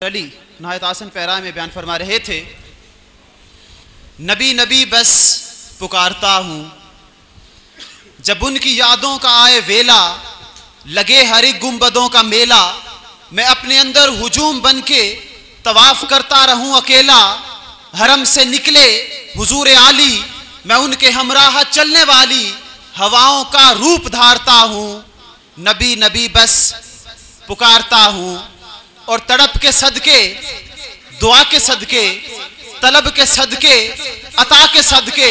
अली नहायत आसन पैरा में बयान फरमा रहे थे, नबी नबी बस पुकारता हूँ। जब उनकी यादों का आए वेला, लगे हरी गुम्बदों का मेला, मैं अपने अंदर हुजूम बन के तवाफ करता रहूँ अकेला, हरम से निकले हुजूर आली, मैं उनके हमराह चलने वाली हवाओं का रूप धारता हूँ। नबी नबी बस पुकारता हूँ। और तड़प के सदके, दुआ के सदके, तलब के सदके, अता के सदके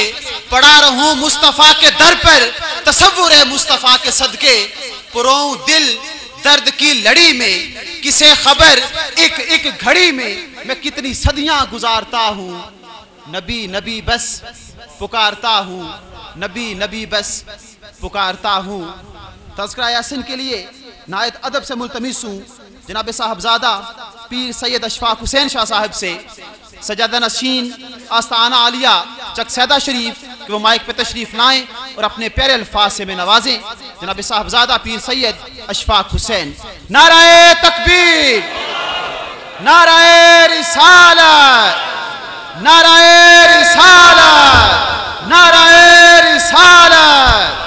पड़ा रहूँ मुस्तफ़ा के दर पर तस्वुर है मुस्तफ़ा के सदके पुरो दिल दर्द की लड़ी में, किसे खबर एक एक घड़ी में, मैं कितनी सदियाँ गुजारता हूँ। नबी नबी बस पुकारता हूँ, नबी नबी बस पुकारता हूँ। तस्करा यासिन के लिए नायत अदब से मुलतमिस हूँ। जनाब साहबजादा, पीर सैयद अशफाक हुसैन शाह साहब से, सजादा नशीन आस्ताना आलिया चकसैदा शरीफ, कि वो माइक पे तशरीफ़ लाएँ और अपने प्यारे अल्फाज से में नवाजें। जनाब साहबजादा, पीर सैयद अशफाक हुसैन। नाराय तकबीर नाराय रिसालत नाराय रिसालत नाराय रिसालत।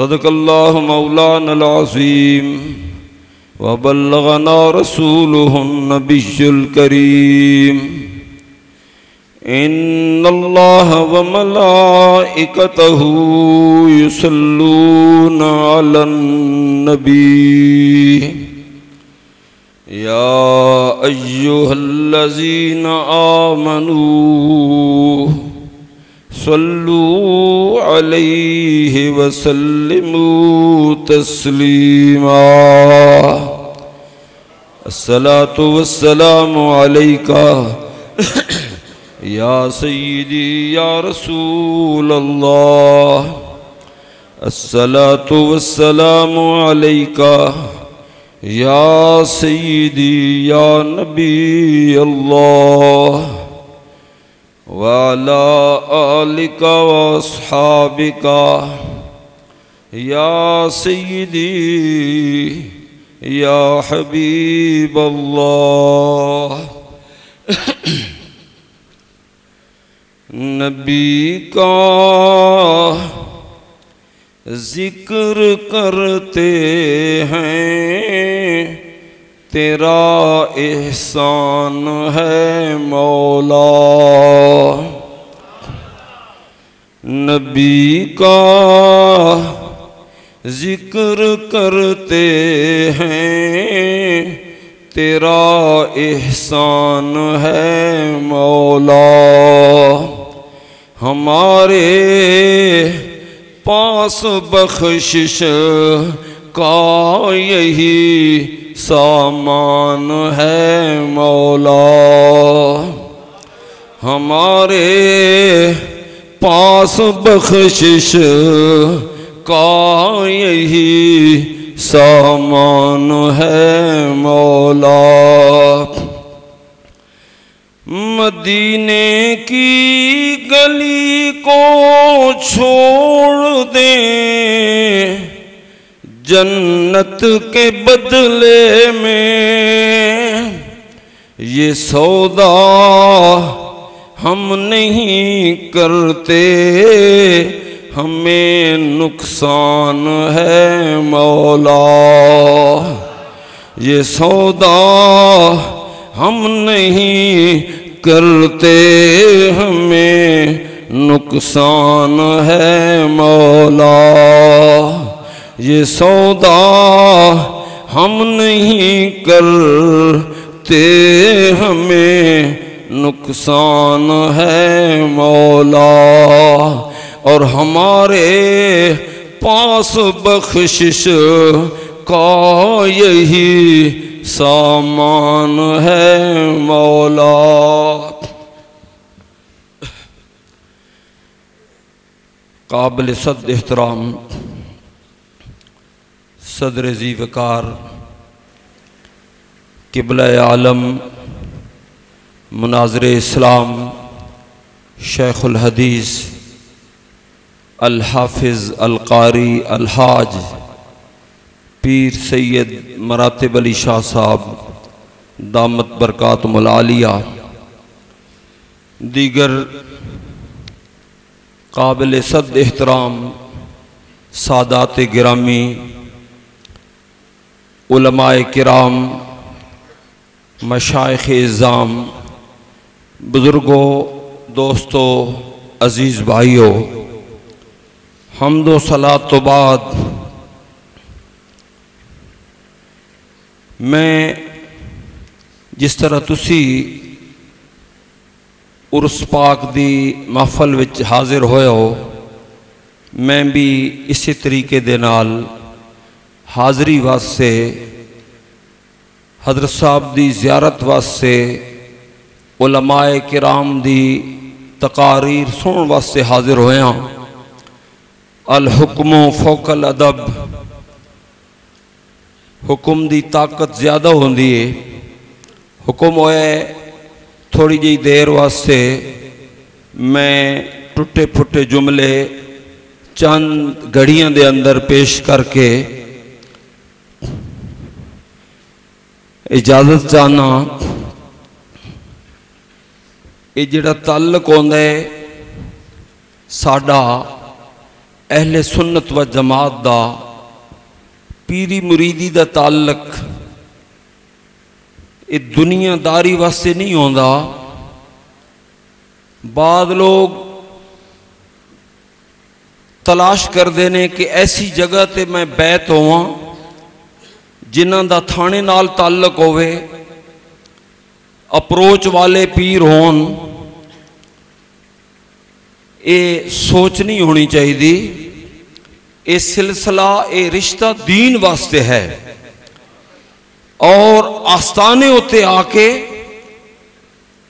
सदकल्लाउलानज़ीम वबल्लना रसूलकरीम इन्नल्लाह वमलाइकतहू युसल्लून अलन नबी या अय्युहल्लज़ीन आमनू सल्लू अलैहि वसल्लमू तस्लीमा। अस्सलातु वस्सलामु अलैका। या सय्यदी या रसूल अल्लाह अस्सलातु वस्सलामु अलैका। या सय्यदी या नबी अल्लाह वाला आलिका वाबिका या सईदी या हबीब अल्लाह नबी का ज़िक्र करते हैं। तेरा एहसान है मौला। नबी का ज़िक्र करते हैं, तेरा एहसान है मौला। हमारे पास बख्शिश का यही सामान है मौला। हमारे पास बख्शिश का यही सामान है मौला। मदीने की गली को छोड़ दे। जन्नत के बदले में ये सौदा हम नहीं करते। हमें नुकसान है मौला। ये सौदा हम नहीं करते। हमें नुकसान है मौला। ये सौदा हम नहीं करते, हमें नुकसान है मौला। और हमारे पास बख्शिश का यही सामान है मौला। काबिल सद एहतराम सदर जी वकार किबल आलम, मुनाजर इस्लाम, शेखुल हदीस, अल हाफिज़ अल कारी अलहाज पीर सैद मरातब अली शाह साहब, दामत बरक़ात मलालिया दीगर काबिल सद एहतराम सादात गिरामी उलमाए किराम मशाइ इज़ाम बुज़ुर्गों, दोस्तों, अज़ीज़ भाइयों, हम दो सलात तो बाद मैं जिस तरह तुसी पाक दी महफल विच हाजिर होए हो, मैं भी इसी तरीके दे हाज़री वास्ते, हज़रत साहब की ज़ियारत वास्ते, उलमाए किराम की तकारीर सुन वास्ते हाजिर होया। अल हुक्मो फोकल अदब, हुक्म की ताकत ज़्यादा होंगी है। हुक्म होए थोड़ी जी देर वास्ते मैं टुटे फुटे जुमले चंद घड़ियाँ के अंदर पेश करके इजाज़त चाहना। ये जड़ा तल्लक होंदा है, साडा अहले सुन्नत व जमात दा, पीरी मुरीदी दा ताल्लक ये दुनियादारी वास्ते नहीं होंदा। बाद लोग तलाश करते ने कि ऐसी जगह ते मैं बैत जिन्हों का थाने होवे, अप्रोच वाले पीर ये सोच नहीं होनी चाहिए ये सिलसिला ये रिश्ता दीन वास्ते है। और आस्थाने उत्ते आके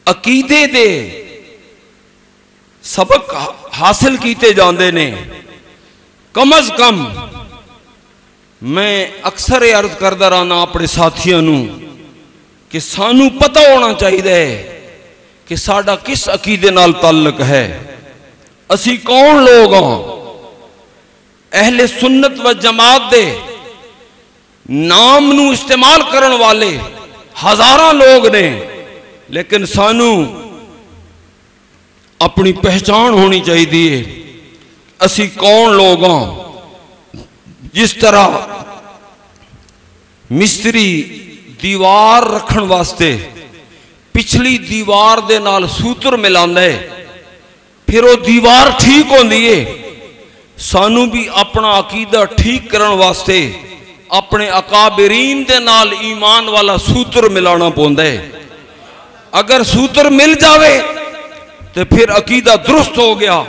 अकीदे दे सबक हासिल किए जाते ने। कम अज कम मैं अक्सर ये अर्ज़ करता रहना अपने साथियों कि सानू पता होना चाहिए कि साडा किस अकीदे नाल ताल्लक है। असी कौन लोग हाँ? अहले सुन्नत व जमात दे नाम इस्तेमाल करने वाले हजारा लोग ने, लेकिन सानू अपनी पहचान होनी चाहिए असी कौन लोग हाँ? जिस तरह मिस्त्री दीवार रखने वास्ते पिछली दीवार दे नाल सूत्र मिलांदा है ਫਿਰ ਉਹ ਦੀਵਾਰ ਠੀਕ ਹੁੰਦੀ ਏ ਸਾਨੂੰ ਵੀ ਆਪਣਾ ਅਕੀਦਾ ਠੀਕ ਕਰਨ ਵਾਸਤੇ ਆਪਣੇ ਅਕਾਬਰੀਨ ਦੇ ਨਾਲ ਈਮਾਨ ਵਾਲਾ ਸੂਤਰ ਮਿਲਾਉਣਾ ਪੈਂਦਾ ਹੈ ਅਗਰ ਸੂਤਰ ਮਿਲ ਜਾਵੇ ਤੇ ਫਿਰ ਅਕੀਦਾ ਦਰੁਸਤ ਹੋ ਗਿਆ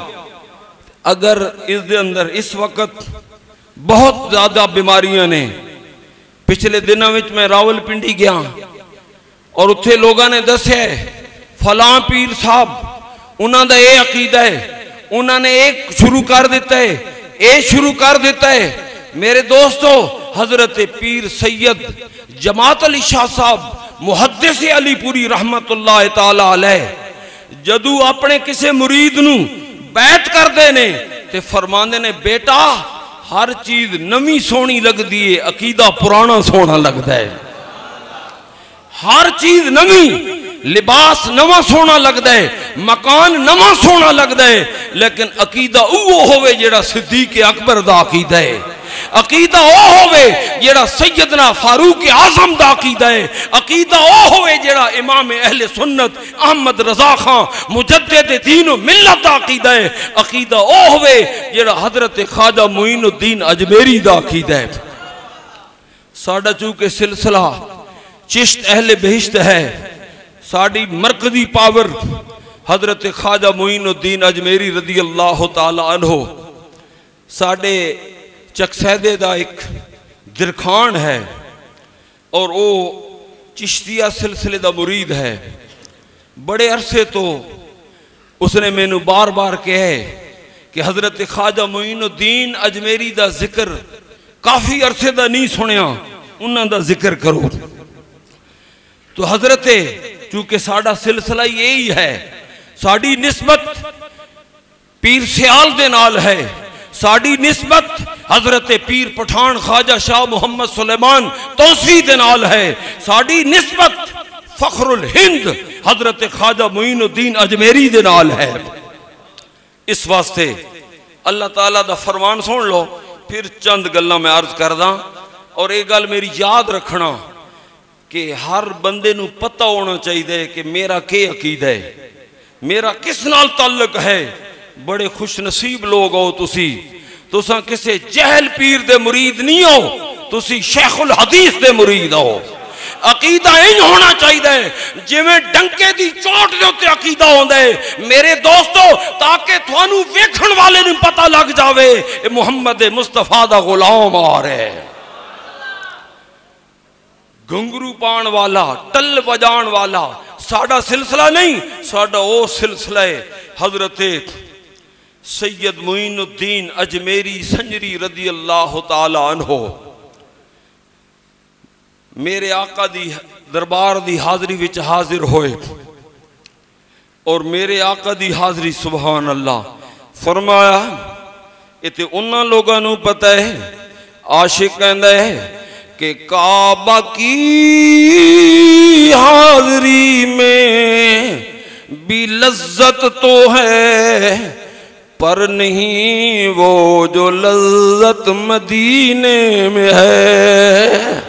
ਅਗਰ ਇਸ ਦੇ ਅੰਦਰ ਇਸ ਵਕਤ बहुत ज़्यादा बीमारियाँ ने। पिछले दिनों में मैं रावल पिंडी गया, और उत्थे लोगों ने दस है फला पीर साहब उन्होंने ये अकीदा है उन्होंने एक शुरू कर दिता है ये शुरू कर दिता है। मेरे दोस्तों, हज़रत पीर सैयद जमात अली शाह साहब मुहदस अलीपुरी रहमत जदू अपने किसी मुरीद नैत करते ने फरमाते ने, बेटा हर चीज़ नवी सोहनी लगती है, अकीदा पुराना सोहना लगता है। हर चीज़ नवी, लिबास नवा सोहना लगता है, मकान नवा सोहना लगता है, लेकिन अकीदा उवो होवे जेड़ा अकबर का अकीदा है। अकीदा वह होवे जो सैयदना फारूक आज़म का अकीदा है। अकीदा वह होवे जो इमाम अहले सुन्नत अहमद रजा खां मुजद दीन मिलत का अकीदा है। अकीदा वह होवे जो हज़रत ख्वाजा मुइनुद्दीन अजमेरी का अकीदा है। साढ़ा चूके सिलसिला चिश्त अहले बहिश्त है साड़ी मरकजी पावर हज़रत ख्वाजा मुइनुद्दीन अजमेरी रदी अल्लाह तहो साढ़े चकसैदे का एक दिरखान है और वो चिश्तिया सिलसिले का मुरीद है। बड़े अरसे तो उसने मैनु बार बार कहा कि हज़रत ख्वाजा मोइनुद्दीन अजमेरी का ज़िक्र काफ़ी अरसे का नहीं सुनिया उन्होंने ज़िक्र करो। तो हज़रत, चूँकि साडा सिलसिला यही है, साड़ी निस्बत पीर सियाल दे नाल है, साड़ी निस्बत हज़रत पीर पठान ख्वाजा शाह मुहम्मद सुलेमान तोसी के नाल है। साड़ी नस्बत फखरुल हिंद हज़रत ख्वाजा मुइनुद्दीन अजमेरी के नाल है। इस वास्ते अल्लाह तला का फरमान सुन लो, फिर चंद गल् मैं अर्ज़ कर दा और ये गल मेरी याद रखना कि हर बंदे नु पता होना चाहिए कि मेरा के अकीद है, मेरा किस नाल ताल्लक है। बड़े खुशनसीब लोग हो तुसी। तुसा किसी जहल पीर दे मुरीद नहीं हो, तुसी शेखुल हदीस दे मुरीद हो। अकीदा इंज होना चाहिए जिमें डंके की चोट के उत्ते अकीदा होता है, मेरे दोस्तों, ताकि थानू वेखण वाले ने पता लग जाए मुहम्मद मुस्तफ़ा का गुलाम आ रहा है। घुंगरू पाण वाला, टल बजाण वाला, साड़ा सिलसिला नहीं, साड़ा वो सिलसिला है, हज़रत सैयद मुइनुद्दीन अजमेरी संजरी रदी अल्लाह अनहो। मेरे आका दी, दरबार दी हाजरी विच हाजिर होए और मेरे आका दी हाजरी सुभान अल्लाह फरमाया इते उन्होंने लोगों पता है, आशिक कहता है कि काबा की हाजरी में भी लज्जत तो है। पर नहीं वो जो लज्जत मदीने में है।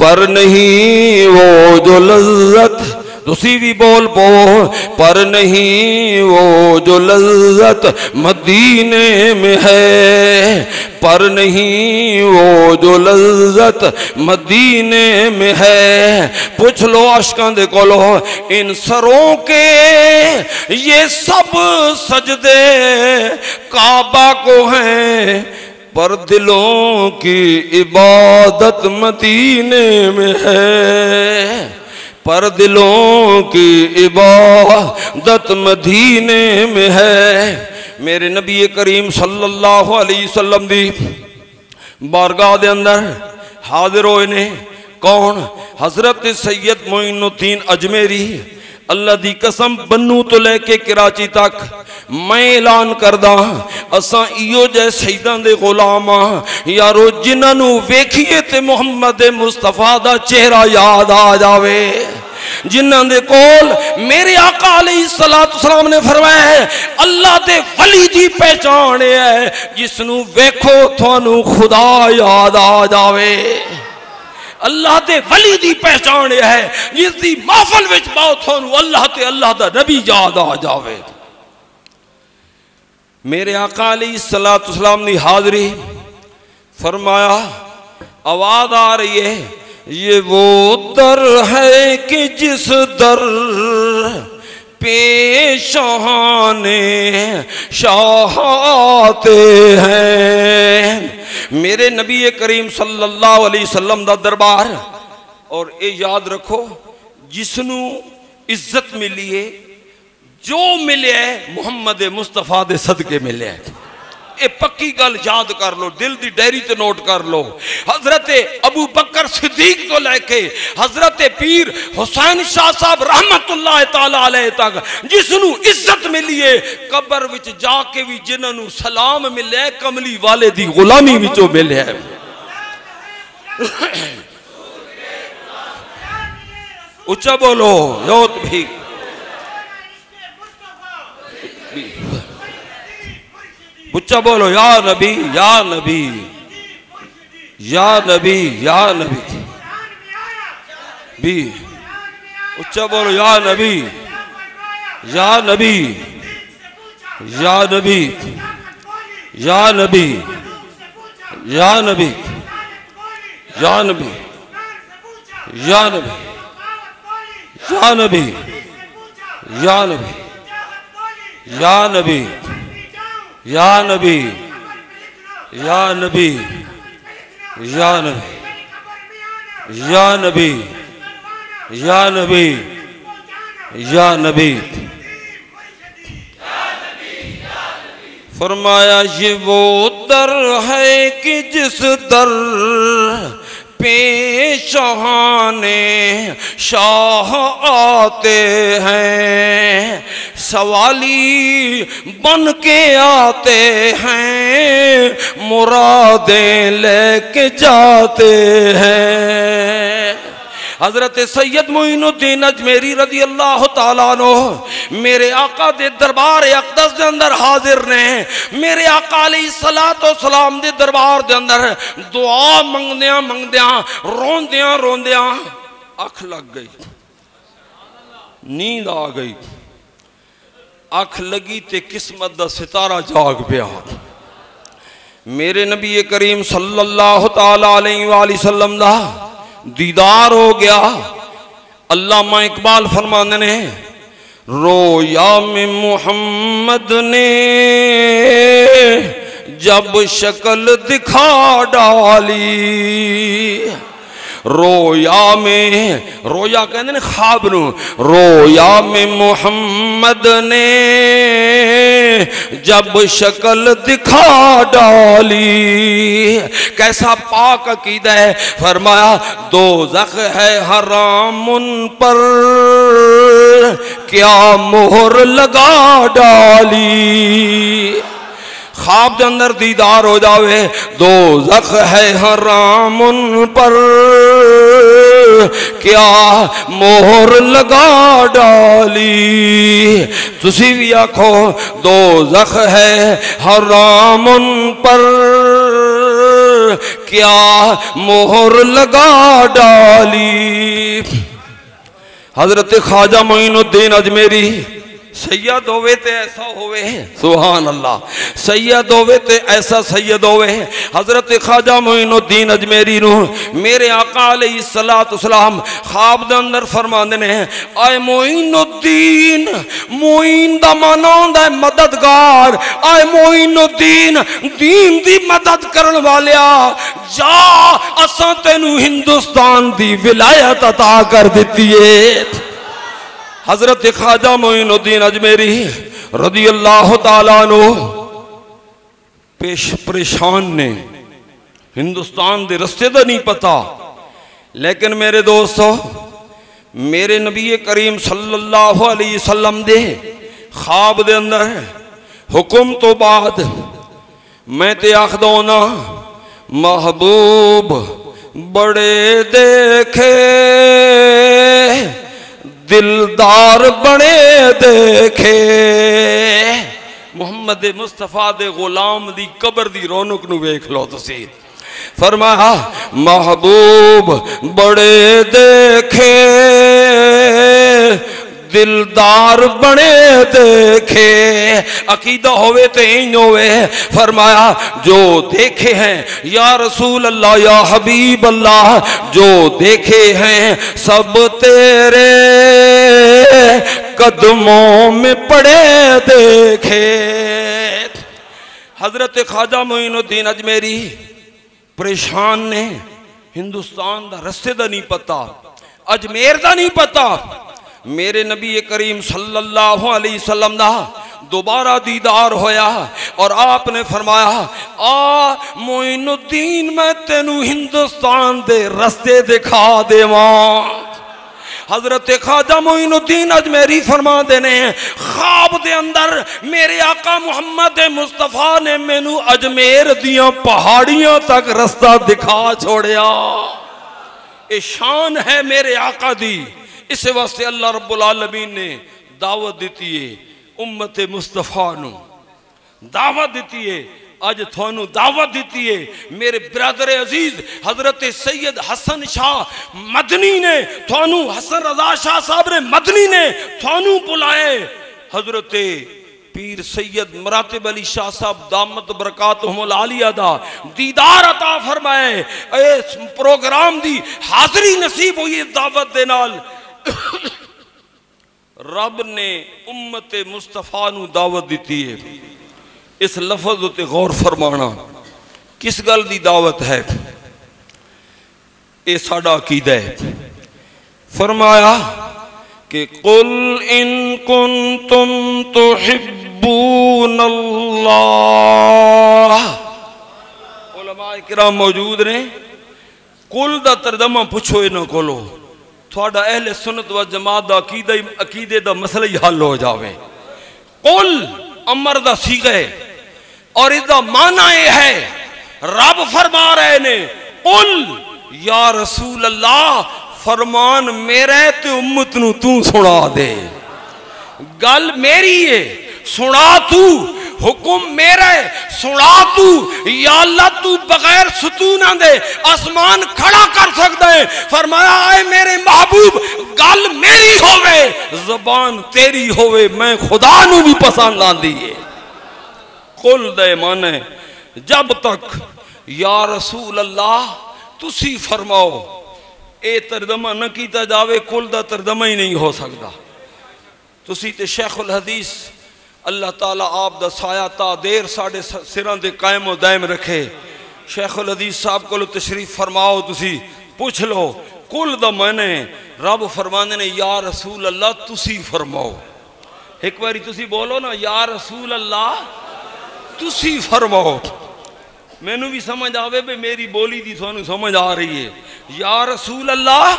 पर नहीं वो जो लज्जत तुसी भी बोल पो पर नहीं वो जो लज्जत मदीने में है। पर नहीं वो जो लज्जत मदीने में है। पूछ लो अशकां दे कोलो, इन सरों के ये सब सजदे काबा को हैं, पर दिलों की इबादत मदीने में है। पर दिलों की इबादत मदीने में है। मेरे नबी करीम सल्लल्लाहु अलैहि वसल्लम दी बारगाह दे अंदर हाजिर होए ने कौन? हज़रत सैयद मोइनुद्दीन अजमेरी। अल्लाह दी कसम बनू तो लेके कराची तक। मैं ऐलान करदा, असा इो जे शहीदां दे गुलाम हाँ यारो, जिन्हों वेखिए ते मुहम्मद मुस्तफ़ा दा चेहरा याद आ जावे। जिन्हों दे कोल मेरे आका अलैहि सलात सलाम ने फरमाया है, अल्लाह दे वली दी पहचान है, जिसनु वेखो थानू खुदा याद आ अल्लाह के वली की पहचान यह है। जिसकी माफल में बहुत अल्लाह से अल्लाह का नबी याद आ जाए मेरे अकाली सलाह तुस्लाम की हाजरी फरमाया, आवाज़ आ रही है, ये वो दर है कि जिस दर पेशाने शाहते हैं। मेरे नबी करीम सल्लल्लाहु अलैहि सल्लम का दरबार, और ये याद रखो, जिसन इज़्ज़त मिली है, जो मिले मुहम्मद मुस्तफ़ा दे सदके मिले ये पक्की गल याद कर लो, दिल की डायरी ते नोट कर लो। हज़रत अबू बकर सिद्दीक तो लैके हज़रत पीर हुसैन शाह साहब ताला तक, जिसनु इज़्ज़त मिली है, कबर विच जाके भी जिन्होंने सलाम मिले, कमली वाले दी गुलामी विचों मिले। उच्चा बोलो योत भी। उच्चा बोलो या नबी या नबी या नबी या नबी भी उच्चा बोलो या नबी या नबी या नबी या नबी या नबी या नबी या नबी या नबी या नबी या नबी या नबी या नबी या नबी या नबी या नबी या नबी। फरमाया, ये वो दर है कि जिस दर पेशहाने शाह आते हैं सवाली बन के आते हैं, मुरादें लेके जाते हैं। हज़रत सैयद मोइनुद्दीन अजमेरी रज़ी अल्लाह तला मेरे आका दे दरबार अकदस दे अंदर हाजिर ने, मेरे आका अली सलाह तो सलाम दे दरबार दे अंदर दुआ मंगद्या मंगद्या, रोंद्या रोंद्या अख लग गई, नींद आ गई। अख लगी ते किस्मत का सितारा जाग पिया मेरे नबी करीम सल्लल्लाहु अलैहि वसल्लम दा दीदार हो गया। अल्लामा इकबाल फरमाने ने, रोया में मोहम्मद ने जब शक्ल दिखा डाली। रोया में, रोया कहते ने खाब न, रोया में मोहम्मद ने जब शक्ल दिखा डाली। कैसा पाक अकीद है, फरमाया दो जख है हराम उन पर, क्या मोहर लगा डाली। खाब के अंदर दीदार हो जावे। दो जख है हराम उन पर। क्या मोहर लगा डाली? तुसी भी आखो, दो जख है हराम उन पर। क्या मोहर लगा डाली? हज़रत ख्वाजा मोइनुद्दीन अजमेरी सैयद होवे ते ऐसा होवे सुहान अल्लाह सैयद होवे ते ऐसा सैयद होवे हज़रत ख्वाजा मोइनुद्दीन अजमेरी नु मेरे आका सलाम, ख्वाब दे अंदर फरमांदे ने, आए मोइनुद्दीन, मोइन दा माना होंदा मददगार। आए मोइनुद्दीन, दीन दी मदद करन वालिया, जा, असां तेनू हिंदुस्तान दी विलायत अता कर दित्ती है। हज़रत ख्वाजा मोइनुद्दीन अजमेरी रदी अल्लाह तु पेश परेशान ने। हिंदुस्तान के रस्ते का नहीं पता। लेकिन मेरे दोस्तों, मेरे नबी करीम सल्लल्लाहु अलैहि वसल्लम दे ख्वाब दे अंदर हुक्म तो बाद मैं ते आखदा ना महबूब बड़े देखे। दिलदार बने देखे। मुहम्मद मुस्तफ़ा दे गुलाम दी कबर दी रौनक नु वेख लो तुसी। फरमाया, महबूब बड़े देखे। दिलदार बने देखे। अकीदा होवे तो इंज होवे। फरमाया, जो देखे हैं, या रसूल अल्लाह या हबीब अल्लाह जो देखे हैं, सब तेरे कदमों में पड़े देखे। हज़रत ख्वाजा मोइनुद्दीन अजमेरी परेशान ने, हिंदुस्तान का रस्ते का नहीं पता, अजमेर का नहीं पता। मेरे नबी करीम सल्लल्लाहु अलैहि वसल्लम दा दोबारा दीदार होया और आपने फरमाया, आ, मोइनुद्दीन, मैं तेनू हिंदुस्तान दे रस्ते दिखा देवा। हज़रत ख्वाजा मोइनुद्दीन अजमेरी फरमा देने खाब दे अंदर मेरे आका मुहम्मद मुस्तफ़ा ने मैनू अजमेर दिया पहाड़ियाँ तक रास्ता दिखा छोड़िया। ये शान है मेरे आका दी। इस वास्ते अल्लाह रब्बुल आलमीन ने दावत दी है, उम्मत मुस्तफ़ा नु। दावत दी है अज थानू दावत दी है। मेरे ब्रदर अज़ीज़, हज़रत सैयद हसन शाह मदनी ने, थानू हसन रजा शाह साहब ने, मदनी ने थानू बुलाए। हज़रत पीर सैयद मरातिब अली शाह साहब दामत बरकात आलिया दा दीदार अता फरमाए इस प्रोग्राम दी हाजरी नसीब हुई दावत दे नाल। रब ने उम्मत मुस्तफ़ा दावत दी है। इस लफज उत्ते गौर फरमाना, किस गल की दावत है? ये साडा अकीदा है। फरमाया कि कुल इन कुन तुम तो हिब्बून मौजूद ने, कुल का तरजमा पुछो इन्हों कोलो। थोड़ा अहले सुनत व जमात का अकीदा, अकीदे का मसला ही हल हो जाए कुल अमर का सीगा है, और इसका माना यह है, रब फरमा रहे ने, कुल, या रसूल अल्लाह फरमान मेरे ते उम्मत नु तू सुना दे। गल मेरी है सुना तू, हुक्म मेरा है सुना तू, या अल्लाह तू बगैर सुतूना दे, आसमान खड़ा कर सकता है। फरमाया, आए मेरे महबूब, गल मेरी होवे, जबान तेरी होवे, मैं खुदा नु भी पसंद आंदी है। कुल दे माने जब तक, या रसूल अल्लाह तुसी फरमाओ ये तरजमा न किया जाए कुल का तरजमा ही नहीं हो सकता तुसी ते शेखुल हदीस अल्लाह ताला आप दा साया ता देर साढ़े सिरों के कायम दायम रखे। शेखुल हदीस साहब को तशरीफ़ फरमाओ तुसी, पूछ लो, कुल दा मैंने रब फरमाने ने, या रसूल अल्लाह तुसी फरमाओ। एक बारी तुसी बोलो ना, या रसूल अल्लाह तुसी फरमाओ। मैनू भी समझ आवे भी मेरी बोली दी थानू समझ आ रही है। या रसूल अल्लाह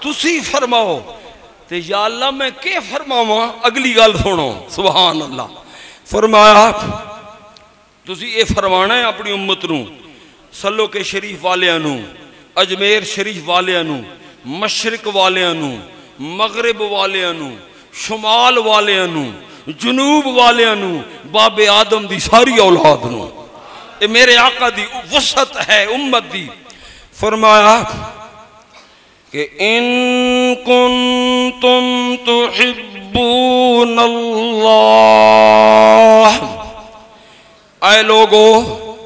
तुसी फरमाओ। ते या अल्लाह मैं के फरमावा? अगली गल सुनो। सुबहान अल्लाह फरमाया, तुसी ये फरमाना है अपनी उम्मत नु सलो के शरीफ वालियाँ अजमेर शरीफ वालियाँ मशरक वालियाँ मगरब वालियाँ शुमाल वालियाँ जनूब वालियाँ बाबे आदम की सारी औलाद नू। मेरे आका दी वसत है, उम्मत दी। फरमाया कि इन कुन तुम तो हिब्बून लोगो,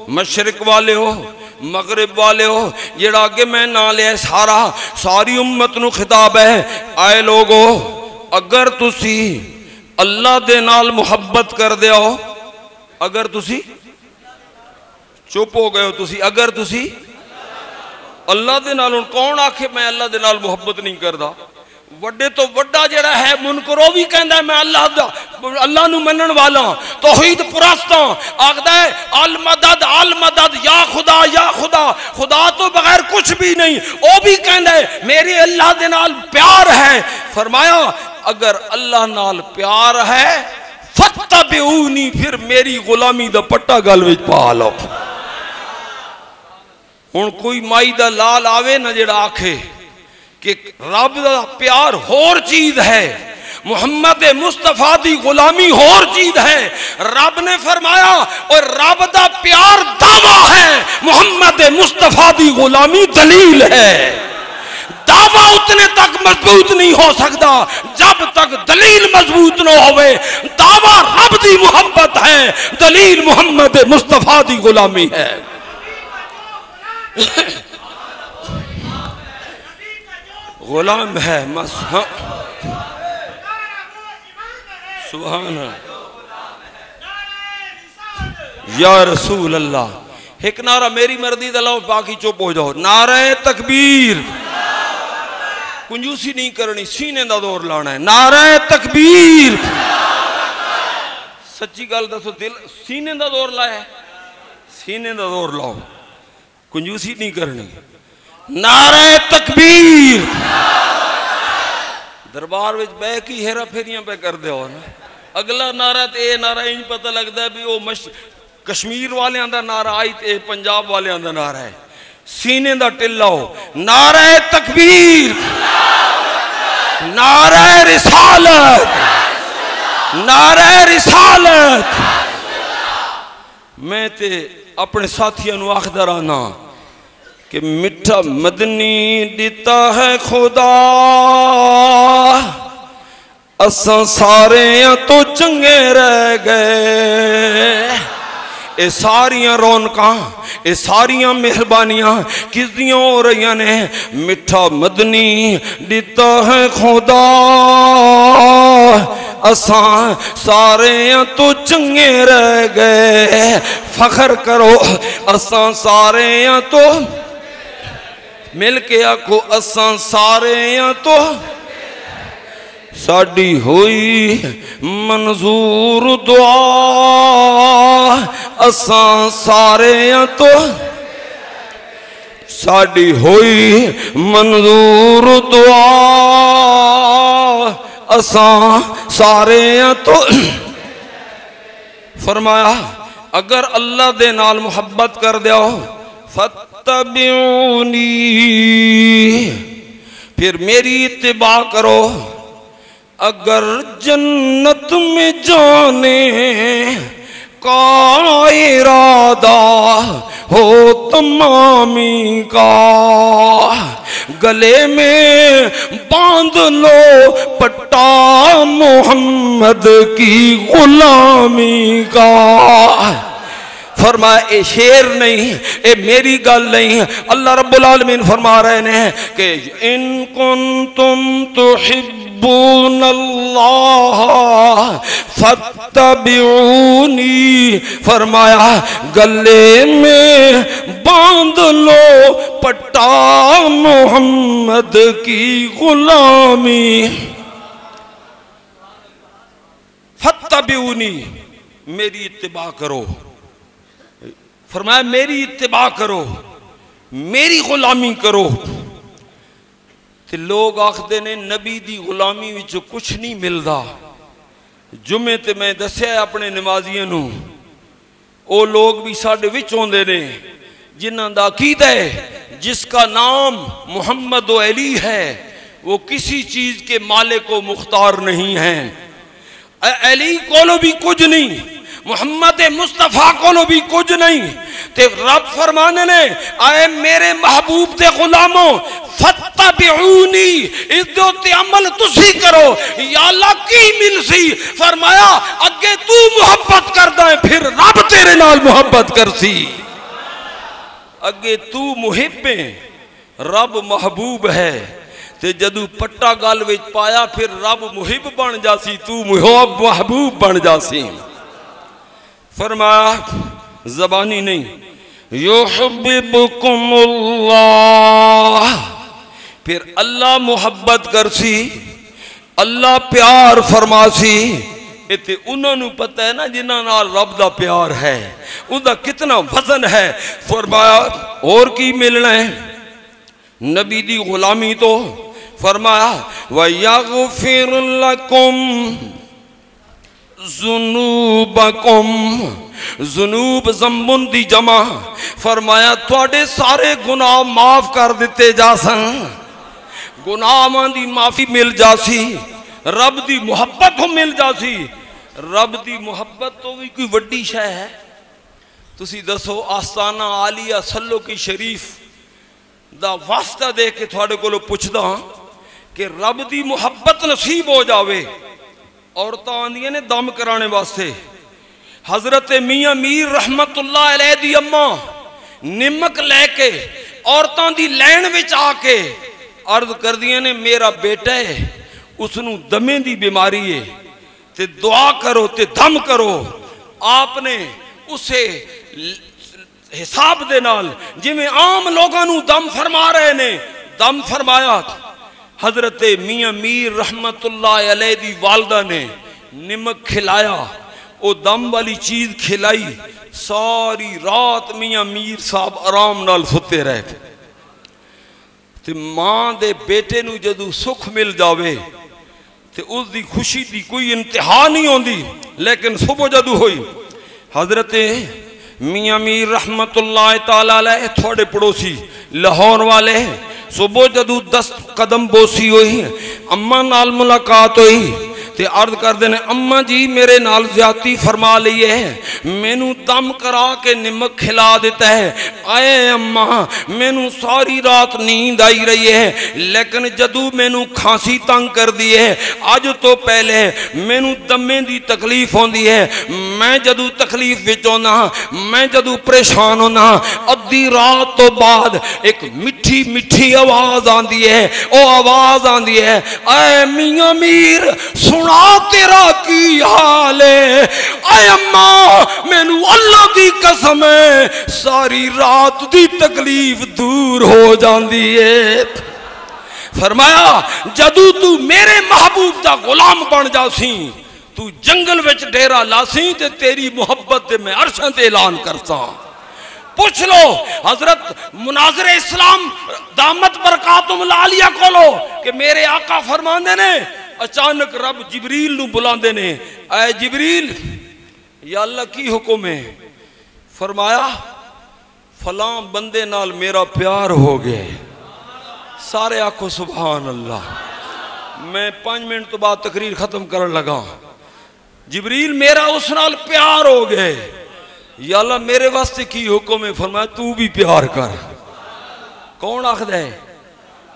मशरक वाले हो, मगरब वाले हो जड़ा अगे मैं ना लिया सारा, सारी उम्मत नु खिताब है। आए लोगो, अगर तुसी अल्लाह दे नाल कर दिया अगर तुसी चुप हो गए हो, तुसी, अगर तुसी अल्लाह के नाल कौन आखे, मैं अल्लाह के नाल मुहब्बत नहीं करता व्डे तो व्डा जरा है, मुनकर वह भी कहना मैं अल्लाह अल्लाह मनण वाला तो पुरास्त आखदा है अल मदद अल मदद या खुदा या खुदा। खुदा तो बगैर कुछ भी नहीं। वह भी कहना है, मेरे अल्लाह के नाल प्यार है। फरमाया, अगर अल्लाह नाल प्यार है फता फिर मेरी गुलामी का पट्टा गल में पा लो हूँ कोई माई का लाल आवे ना जरा आखे कि रब का प्यार होर चीज़ है, मुहम्मद मुस्तफ़ा की गुलामी होर चीज़ है। रब ने फरमाया और रब का प्यार दावा है, मुहम्मद मुस्तफ़ा की गुलामी दलील है। दावा उतने तक मज़बूत नहीं हो सकता जब तक दलील मज़बूत न होवे। दावा रब की मोहब्बत है, दलील मोहम्मद मुस्तफ़ा दी गुलामी है। गुलाम है मस हाँ। या रसूल अल्लाह एक नारा मेरी मर्ज़ी दलाओ बाकी चुप हो जाओ। नारे तकबीर। कंजूसी नहीं करनी, सीने का दौर लाना है। नारे तकबीर। सच्ची गल दसो, दिल सीने का दौर लाया सीने का दौर लाओ। कंजूसी नहीं करनी। नारे तकबीर। दरबार में बह की हेरा फेरियाँ पे कर दो अगला नारा तो यह नारा इंज पता लगता भी वो मश कश्मीर वाले नारा आई तो पंजाब वाले का नारा है। सीने का टिल्ला हो। नारा तकबीर। नारा रिसालत। नारा रिसालत। मैं अपने साथियों आखदा रहना कि मिठा मदनी दिता है खुदा। असा सारे तो चंगे रह गए। ये सारिया रौनक ये सारिया मेहरबानियाँ किस दियाँ हो रही ने? मिठा मदनी दिता है खुदा। असा सारे तो चंगे रह गए। फखर करो असा सारे तो मिल के आखो असा सारे तो साड़ी हुई मंजूर दुआ। असा सारे तो साड़ी होई मंजूर दुआ। असा सारे तो फरमाया अगर अल्लाह दे नाल मुहब्बत कर दो फतब्यूनी फिर मेरी इतबा करो, अगर जन्नत में जाने का इरादा हो तमामी का गले में बाँध लो पट्टा मोहम्मद की गुलामी का। फरमाया ए शेर नहीं, ए मेरी गल नहीं। अल्लाह रब्बुल आलमीन फरमा रहे ने कि, इन कुन तुम तो फतबिऊनी फरमाया, गले में बाँध लो पट्टा मोहम्मद की गुलामी। फतबिऊनी मेरी इत्तिबा करो। फरमाया, मेरी इतबा करो, मेरी गुलामी करो। ते लोग आखते ने, नबी दी गुलामी विच कुछ नहीं मिलता जुमे ते मैं दसिया अपने नमाजियों वो लोग भी साढ़े विच आते ने, जिन्हों का अकीदा है, जिसका नाम मोहम्मद अली है, वो किसी चीज़ के मालिक को मुख्तार नहीं है। अली को भी कुछ नहीं मुहम्मद मुस्तफ़ा को भी कुछ नहीं। ते रब फरमाने ने, आए मेरे महबूब दे गुलामों फतबिऊनी इस अमल तुसी करो। या की मिलसी? फरमाया अगे तू मोहब्बत करदा है, फिर रब तेरे नाल मोहब्बत करसी। अगे तू मुहिब रब महबूब है। जदू पट्टा गल विच पाया, फिर रब मुहिब बन जासी, तू मुहब महबूब बन जासी। फरमाया जबानी नहीं। युहिब्बुकुमुल्लाह फिर अल्लाह मुहब्बत करसी, अल्लाह प्यार फरमासी। इतने उन्होंने पता है ना जिन्होंने रब का प्यार है उनका कितना वज़न है। फरमाया, और की मिलना है? नबी दी गुलामी तो फरमाया वयगफिर लकुम जुनूबकुम, जुनूब जम्बुन दी जमा। फरमाया थोड़े सारे गुनाह माफ़ कर दिते जा सन की माफ़ी मिल रब की मुहब्बत मिल रब की मुहब्बत तो भी कोई वड्डी शह है। तुम दसो आस्ताना आलिया सलो की शरीफ का वास्ता देख के थोड़े को पूछता कि रब की मुहब्बत नसीब हो जाए औरतां आंदियाँ ने दम कराने वास्ते। हज़रत मियाँ मीर रहमत अम्मा निमक लैके औरतों की लैन आके अर्ज़ कर दिया मेरा बेटा है उसनों दमे की बीमारी है ते दुआ करो, ते दम करो। आपने उसे हिसाब के नाल आम लोगों दम फरमा रहे ने, दम फरमाया हज़रत मियाँ मीर रहमत दी वालदा ने निमक खिलाया वो दम वाली चीज़ खिलाई, सारी रात मियाँ मीर साहब आराम सुते रहे थे। ते माँ दे बेटे नु जदू सुख मिल जावे, ते उस दी खुशी दी कोई इंतहा नहीं आती लेकिन सुबह जदू हुई, हज़रत मियाँ मीर रहमत तला थोड़े पड़ोसी लाहौर वाले सुबह जदू दस कदम बोसी हुई, अम्मा नाल मुलाकात हुई, ते अर्ज़ करते ने, अम्मा जी, मेरे नाल ज़्यादा फरमा ली है, मैनू दम करा के निमक खिला देता है। आए अम्मा, मैनू सारी रात नींद आई रही है, लेकिन जदू मैनू खांसी तंग कर दी है अज तो पहले मैनू दमे की तकलीफ़ होती है। मैं जदू तकलीफ़ होना, मैं जदू परेशान होना अद्धी रात तो बाद एक मिठी मिठी आवाज़ आती है वो आवाज़ आती है, ऐ मियाँ मीर, सुना तेरा की हाल है? आए अम्मा, मैनू अल्लाह की कसम है, सारी रात की तकलीफ़ दूर हो जाती है। फरमाया, जदू तू मेरे महबूब का गुलाम बन जासी, तू जंगल डेरा लासी ते तेरी मुहब्बत मैं अरशां ऐलान करता पूछ लो। हज़रत मुनाजर इस्लाम, दामत लालिया को लो कि मेरे आका फरमांदे ने, अचानक रब जिबरील नु बुलांदे ने, ऐ जिबरील, या अल्लाह की हुक्म है? फरमाया, फलां बंदे नाल मेरा प्यार हो गया सारे आखो सुभान अल्लाह मैं पाँच मिनट तो बाद तकरीर खत्म कर लगा। जबरील, मेरा उस नाल प्यार हो गए या मेरे वास्ते की हुक्म है? फरमाया, तू भी प्यार कर। कौन आखद है?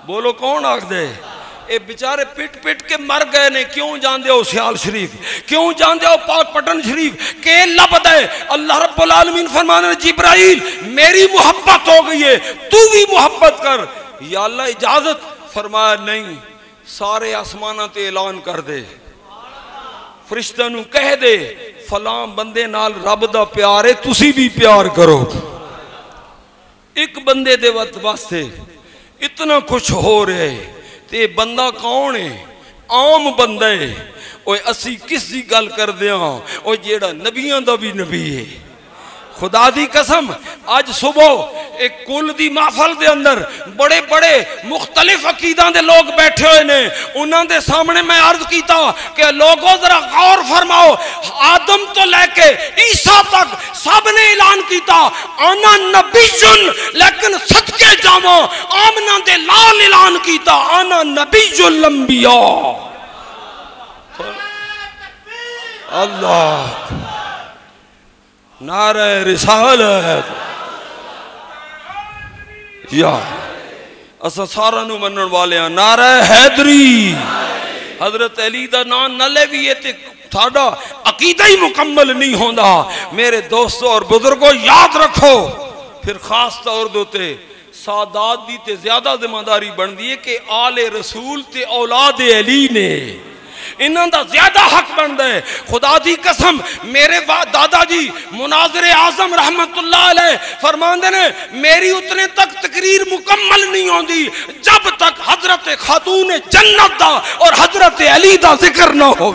बोलो, कौन आखद है? ये बेचारे पिट पिट के मर गए ने, क्यों जानते हो सियाल शरीफ? क्यों जानते हो पाक पटन शरीफ? के लबद है? अल्लाह रब्बुल आलमीन फरमाने जिब्राइल, मेरी मोहब्बत हो गई है, तू भी मोहब्बत कर। या अल्लाह इजाज़त फरमाया, नहीं, सारे आसमाना ते ऐलान कर दे। फरिश्तों कह दे फलां बंदे नाल रब दा प्यार है, तुसी भी प्यार करो। एक बंदे दे वास्ते इतना खुश हो रहा है ते बंदा कौन है? आम बंदा है। ओए, असी किस गल करते हाँ? ओ जेड़ा नबिया का भी नबी है। खुदा दी कसम, आज सुबह एक कुल दी महफल दे अंदर बड़े बड़े मुख्तलिफ़ अकीदा दे लोग बैठे हुए ने। उन्होंने सामने मैं अर्ज़ किया कि लोगों, जरा गौर फरमाओ, आदम तो लेके ईसा तक सबने ऐलान किया आना नबी जुन लेकिन सदके जावो आमना दे लाल ऐलान किया आना नबी जुल लंबिया। अल्लाह। नारे रिसालत। या। असा सारा नु मनन वाले नारे हैदरी। हज़रत अली नाम न ले भी ते साडा अकीदा ही मुकम्मल नहीं होता मेरे दोस्तों और बुज़ुर्गों, याद रखो। फिर खास तौर दोते सादात ते ज़्यादा ज़िम्मेदारी बनती है कि आले रसूल ते औलाद अली ने। इन्हों का ज़्यादा हक बनता है। खुदा की कसम, मेरे दादा जी मुनाजर आज़म रहमतुल्लाह फरमाते ने, मेरी उतने तक तकरीर मुकम्मल नहीं आती जब तक हज़रत खातून जन्नत का और हज़रत अली का ज़िक्र ना हो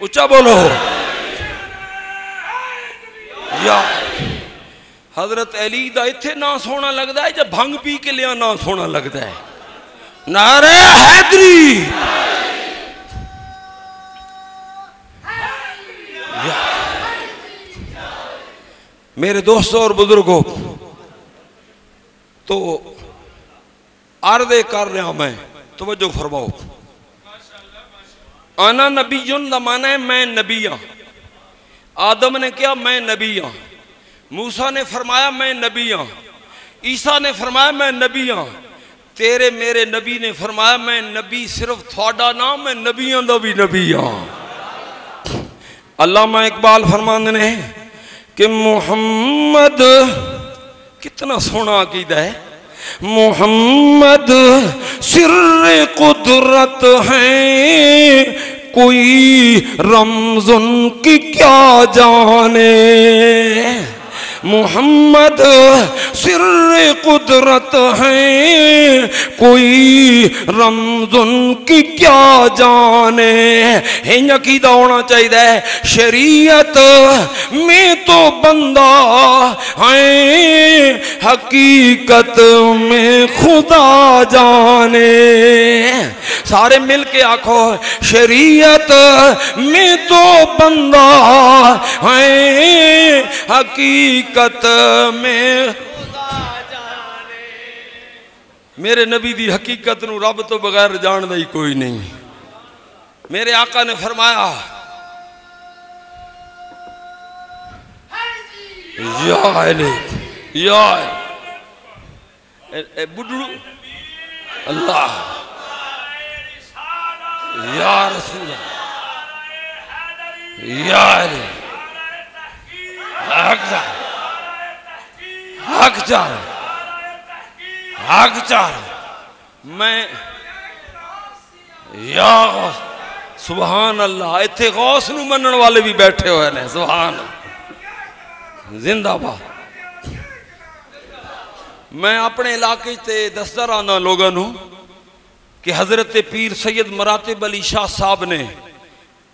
उच्चा बोलो। या। हज़रत अली का इतने ना सोना लगता है, जब भंग पी के लिया ना सोना लगता है। नारे हैदरी। मेरे दोस्तों और बुज़ुर्गों तो आरदे कर रहा मैं, तवज्जो फरमाओ। आना नबी माना है, मैं नबी हाँ। आदम ने कहा, मैं नबी हाँ। मूसा ने फरमाया, मैं नबी हाँ। ईसा ने फरमाया, मैं नबी हाँ। तेरे मेरे नबी ने फरमाया, मैं नबी सिर्फ़ थोड़ा ना, मैं नबियों का भी नबी हाँ। अल्लामा इकबाल फरमाते ने कि मोहम्मद कितना सोना अकीदा है। मोहम्मद सिर कुदरत है, कोई रमजुन की क्या जाने मोहम्मद सिर कुदरत है। कोई रमजुन की क्या जाने हिंज अकीदा होना चाहिए शरीयत में तो बंदा है, हकीकत में खुदा जाने सारे मिल के आखो, शरीयत में तो बंदा है, हकीकत में मेरे नबी की हकीकत नु रब तो बगैर जानदा ही कोई नहीं। मेरे आका ने फरमाया बुड्ढू, अल्लाह, या रसूल, या अली हक जा हक जा। जा मैं या सुभान अल्लाह इतने गौस नु वाले भी बैठे हुए ने, सुभान। जिंदाबाद। मैं अपने इलाके ते दसदा रहा लोगों कि हज़रत पीर सैयद मरातिब अली शाह साहब ने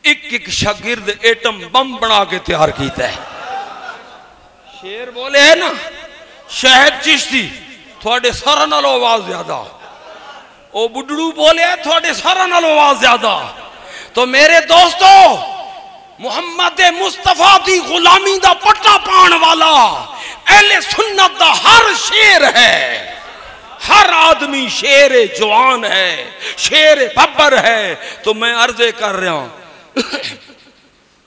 एक एक शागिर्द एटम बम बना के तैयार किया है। शेर बोले है ना, शहद चिश्ती। थोड़े सारा नालों आवाज़ ज़्यादा। ओ बुडड़ू बोले, थोड़े सारा नालों आवाज़ ज़्यादा। तो मेरे दोस्तों, मुहम्मद मुस्तफ़ा दी गुलामी दा पट्टा पाण वाला एले सुन्नत दा हर शेर है। हर आदमी शेर जवान है, शेर बब्बर है। तो मैं अर्जे कर रहा हूँ,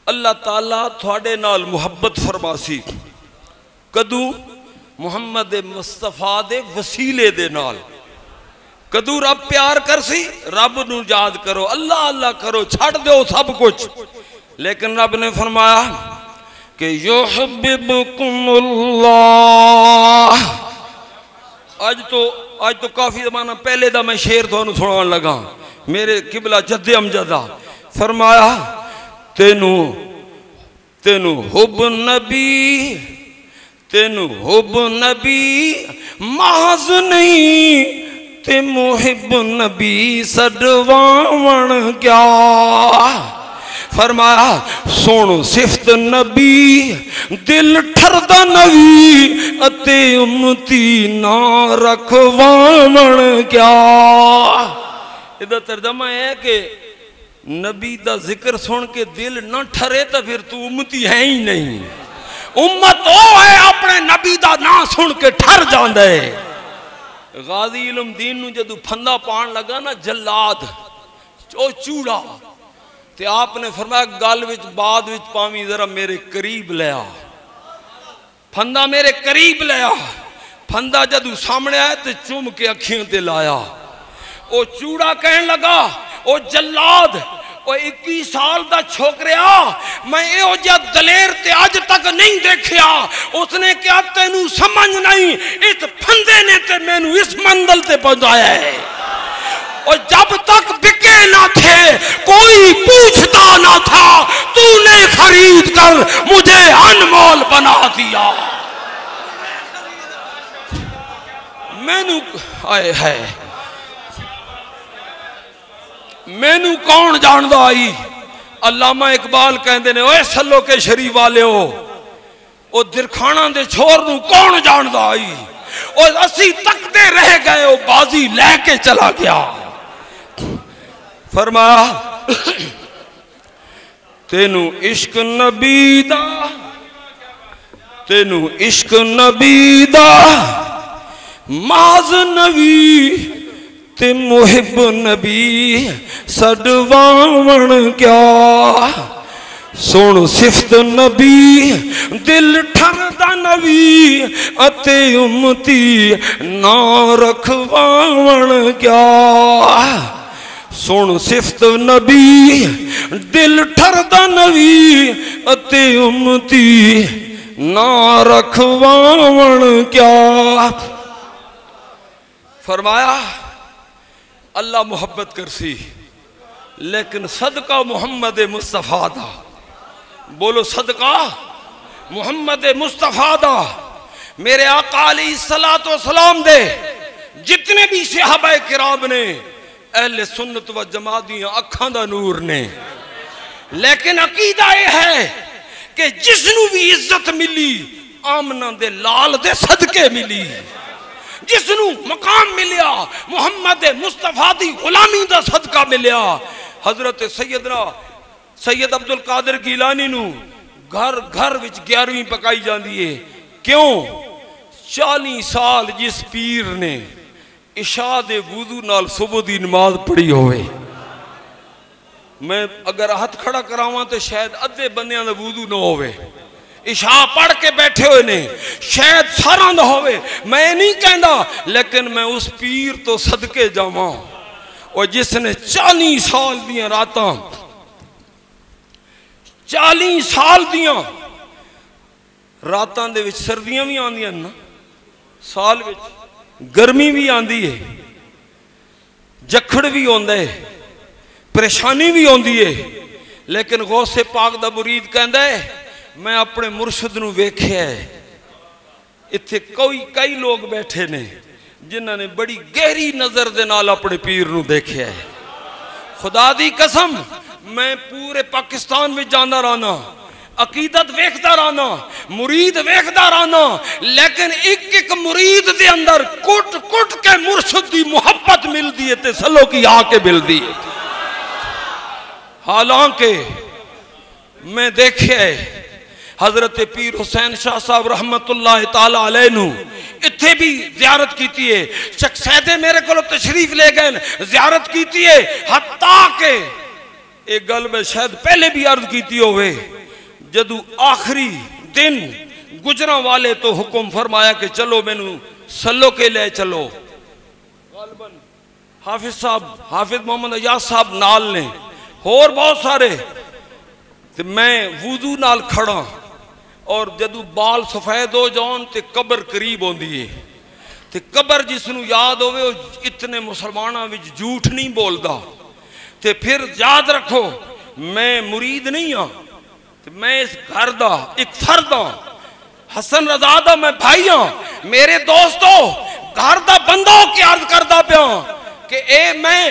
अल्लाह ताला थोड़े नाल मुहब्बत फरमासी। कदू मुहम्मद मुस्तफ़ा दे वसीले दे कदू रब प्यार कर सी रब नु याद करो, अल्लाह अल्लाह करो, छड़ दो सब कुछ। लेकिन रब ने फरमाया कि आज तो आज तो काफ़ी जमाना पहले दा मैं शेर थानू सुनान लगा। मेरे किबला जद्दे अमजदा फरमाया, तेनू तेनू हुब नबी तेनू हुब नबी महज नहीं ते मुहिब नबी सडवावण क्या फरमाया सुन सिफत नबी दिल ठरदा नबी अते उम्मती ना रखवावण क्या ਇਹਦਾ ਤਰਜਮਾ ਹੈ ਕਿ नबी ਦਾ ਜ਼ਿਕਰ ਸੁਣ ਕੇ ਦਿਲ ਨਾ ਠਰੇ ਤਾਂ ਫਿਰ ਤੂੰ ਉਮਤੀ ਹੈ ਹੀ ਨਹੀਂ उम्मत वो है, अपने नबी का ना सुन के ठर जाता है गाजी इलमदीन जो फंदा पान लगा ना जलाद ओ चूड़ा, ते आपने फरमाया, गल विच बाद विच पावी जरा मेरे करीब लिया फंदा मेरे करीब लिया फंदा जदू सामने आया तो चुम के अखियों ते लाया। ओ चूड़ा कहन लगा, ओ जलाद ਉਹ 21 ਸਾਲ ਦਾ ਛੋਕਰਿਆ ਮੈਂ ਇਹੋ ਜਿਹਾ ਦਲੇਰ ਤੇ ਅੱਜ ਤੱਕ ਨਹੀਂ ਦੇਖਿਆ ਉਸਨੇ ਕਿਹਾ ਤੈਨੂੰ ਸਮਝ ਨਹੀਂ ਇਸ ਫੰਦੇ ਨੇ ਤੇ ਮੈਨੂੰ ਇਸ ਮੰਜ਼ਲ ਤੇ ਪਹੁੰਚਾਇਆ ਹੈ और जब तक बिके ना थे कोई पूछता ना था तूने खरीद कर मुझे अनमोल बना दिया मैनू आए है मैनू कौन जानता आई? अलामा इकबाल कहते ने सलो के शरीफ वाले हो वो दिरखाना दे छोर न कौन जानता आई? और असी तकते रह गए वो बाजी लैके चला गया। फरमा, तेनू इश्क नबी दा, तेनू इश्क नबी दा, माज नबी ते मुहिब नबी सडवावण क्या सुन सिफत नबी दिल ठरदा नबी अते उमती ना रखवावण क्या सुन सिफत नबी दिल ठरदा नबी अते उमती ना रखवावण क्या फरमाया अल्लाह मुहब्बत कर सी लेकिन सदका मोहम्मद मुस्तफ़ा दा। बोलो, सदका मोहम्मद मुस्तफ़ा दा। मेरे अकाली सला तो सलाम दे, जितने भी सहाबा किराब ने, अहले सुन्नत व जमात दियाँ अखां दा नूर ने। लेकिन अकीदा यह है कि जिसनु भी इज़्ज़त मिली, आमना दे लाल दे सदके मिली। जिसनु मकाम मिलिया, मुहम्मद मुस्तफ़ा दी गुलामी दा सदका मिलिया। हज़रत सैयदना, सैयद अब्दुल कादिर गीलानी नु घर घर विच 11वीं पकाई जाती है। क्यों? 40 साल जिस पीर ने इशा दे वुजू नाल सुबह दी नमाज़ पढ़ी होवे। मैं अगर हथ खड़ा करावां तो शायद अद्धे बंदियाँ दा वुजू ना होवे। इशा पढ़ के बैठे हुए ने। शायद सारा ना होवे, मैं नहीं कहता लेकिन मैं उस पीर तो सदके जावा। और जिसने चाली साल दिया रात चाली साल दिया रातों के सर्दियाँ भी आंदियाँ ना, साल गर्मी भी आंदी है, जखड़ भी आंदा है, परेशानी भी आंदी है, लेकिन गौसे पाक दा मुरीद कहता है मैं अपने मुर्शद ਨੂੰ ਵੇਖਿਆ ਇੱਥੇ ਕੋਈ ਕਈ ਲੋਕ ਬੈਠੇ ਨੇ ਜਿਨ੍ਹਾਂ ਨੇ ਬੜੀ ਗਹਿਰੀ ਨਜ਼ਰ ਦੇ ਨਾਲ ਆਪਣੇ ਪੀਰ ਨੂੰ ਦੇਖਿਆ ਹੈ ਖੁਦਾ ਦੀ ਕਸਮ ਮੈਂ ਪੂਰੇ ਪਾਕਿਸਤਾਨ ਵਿੱਚ ਜਾਂਦਾ ਰਹਿਣਾ ਅਕੀਦਤ ਵੇਖਦਾ ਰਹਿਣਾ ਮੁਰੀਦ ਵੇਖਦਾ ਰਹਿਣਾ ਲੇਕਿਨ ਇੱਕ ਇੱਕ ਮੁਰੀਦ ਦੇ ਅੰਦਰ ਕੁੱਟ ਕੁੱਟ ਕੇ ਮੁਰਸ਼ਦ ਦੀ ਮੁਹੱਬਤ ਮਿਲਦੀ ਹੈ ਤੇ ਸੱਲੋ ਕੀ ਆ ਕੇ ਮਿਲਦੀ ਹੈ ਹਾਲਾਂਕਿ मैं देखे हज़रत पीर हुसैन शाह साहब रहमत इतने भी जियारत की है। शख्सैदे मेरे को तशरीफ़ ले गए जियारत की हता के। एक गल मैं शायद पहले भी अर्ज़ की हो जदू आखिरी दिन गुजर वाले तो हुक्म फरमाया कि चलो मैनु सलो के ले चलो। हाफिज साहब, हाफिज मोहम्मद अजाज साहब नाल ने, होर बहुत सारे मैं वज़ू नाल खड़ा। ਔਰ ਜਦੋਂ ਬਾਲ ਸਫੈਦ ਹੋ ਜਾਣ ਤੇ ਕਬਰ ਕਰੀਬ ਆਉਂਦੀ ਏ ਤੇ ਕਬਰ ਜਿਸ ਨੂੰ ਯਾਦ ਹੋਵੇ ਉਹ ਇਤਨੇ ਮੁਸਲਮਾਨਾਂ ਵਿੱਚ ਝੂਠ ਨਹੀਂ ਬੋਲਦਾ ਤੇ ਫਿਰ ਯਾਦ ਰੱਖੋ ਮੈਂ ਮੁਰੀਦ ਨਹੀਂ ਆ ਤੇ ਮੈਂ ਇਸ ਘਰ ਦਾ ਇੱਕ ਫਰਦ ਆ ਹਸਨ ਰਜ਼ਾ ਦਾ ਮੈਂ ਭਾਈ ਆ ਮੇਰੇ ਦੋਸਤੋ ਘਰ ਦਾ ਬੰਦਾ ਹੋ ਕੇ ਅਰਜ਼ ਕਰਦਾ ਪਿਆ ਕਿ ਇਹ ਮੈਂ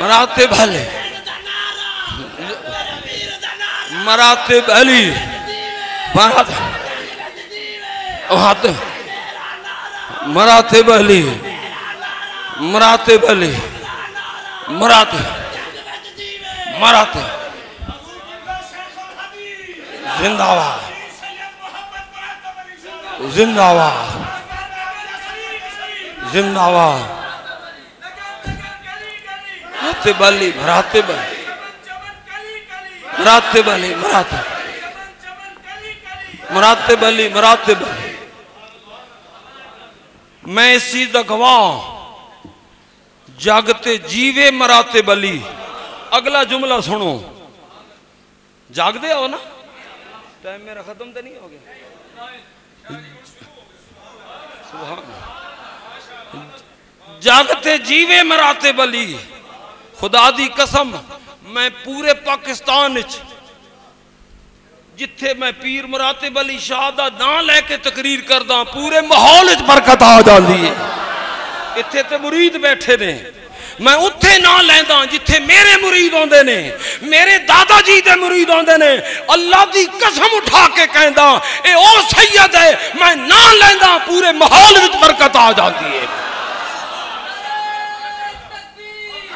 मरात मरातब अली मरातब अली मराते। मराते। जिंदाबाद। जिंदाबाद। जिंदाबाद। मराते बली मराते बली। मराते बली मराते मराते बली मराते बली। मैं इस गवाह जागते जीवे मराते बली। अगला जुमला सुनो। जागते हो ना? टाइम मेरा खत्म तो नहीं हो गया। जागते जीवे मराते बली। खुदा दी कसम, मैं पूरे पाकिस्तान जिथे मैं पीर मुरातिब अली शाह का ना लैके तकरीर करदा, पूरे माहौल बरकत आ जाती है इतने तो मुरीद बैठे ने, मैं उत्थे ना लेंदा जिथे मेरे मुरीद आते ने, मेरे दादा जी के मुरीद आते ने, अल्लाह की कसम उठा के कहता ये सैयद है मैं ना लेंदा, पूरे माहौल बरकत आ जाती है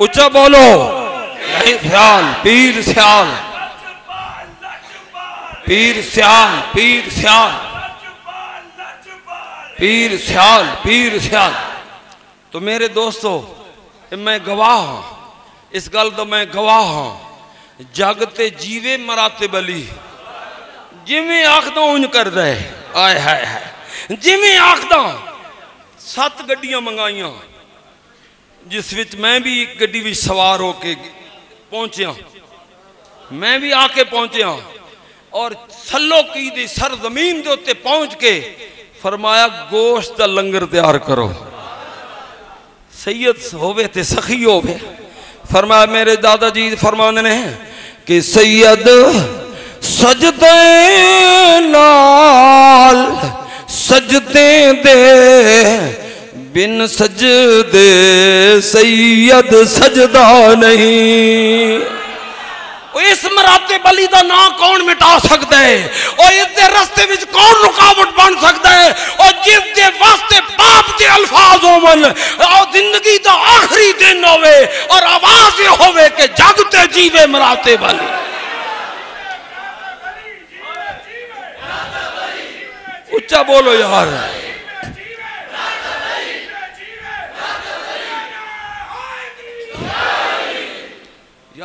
ऊँचा बोलो। नहीं ख्याल पीर श्याल पीर श्याल पीर श्याल पीर श्याल पीर श्याल तो मेरे दोस्तों मैं गवाह हूँ। इस गल तो मैं गवाह हूँ। जगते जीवे मराते बली। जिमें आखद उ कर दे। आए हाय हाय। जिमें आखदा सत गड्डिया मंगाइया। ਜਿਸ ਵਿੱਚ ਮੈਂ ਵੀ ਇੱਕ ਗੱਡੀ ਵਿੱਚ ਸਵਾਰ ਹੋ ਕੇ ਪਹੁੰਚਿਆ ਮੈਂ ਵੀ ਆ ਕੇ ਪਹੁੰਚਿਆ ਔਰ ਸੱਲੋਕੀ ਦੀ ਸਰਜ਼ਮੀਨ ਦੇ ਉੱਤੇ ਪਹੁੰਚ ਕੇ ਫਰਮਾਇਆ ਗੋਸ਼ਤ ਦਾ ਲੰਗਰ ਤਿਆਰ ਕਰੋ सैयद होवे ते सखी होवे फरमाया मेरे दादाजी फरमाने ने कि सैयद सजदे नाल सजदे दे बिन सजदे सैयद सजदा नहीं। इस मराते बली का ना कौन मिटा सकता है? और इसके रस्ते में कौन रुकावट बन सकता है? और जिसके वास्ते पाप के अल्फाज होवन और ज़िंदगी का आखिरी दिन होवे और आवाज़ ये होवे के जगते जीवे मराते बली। उच्चा बोलो यार।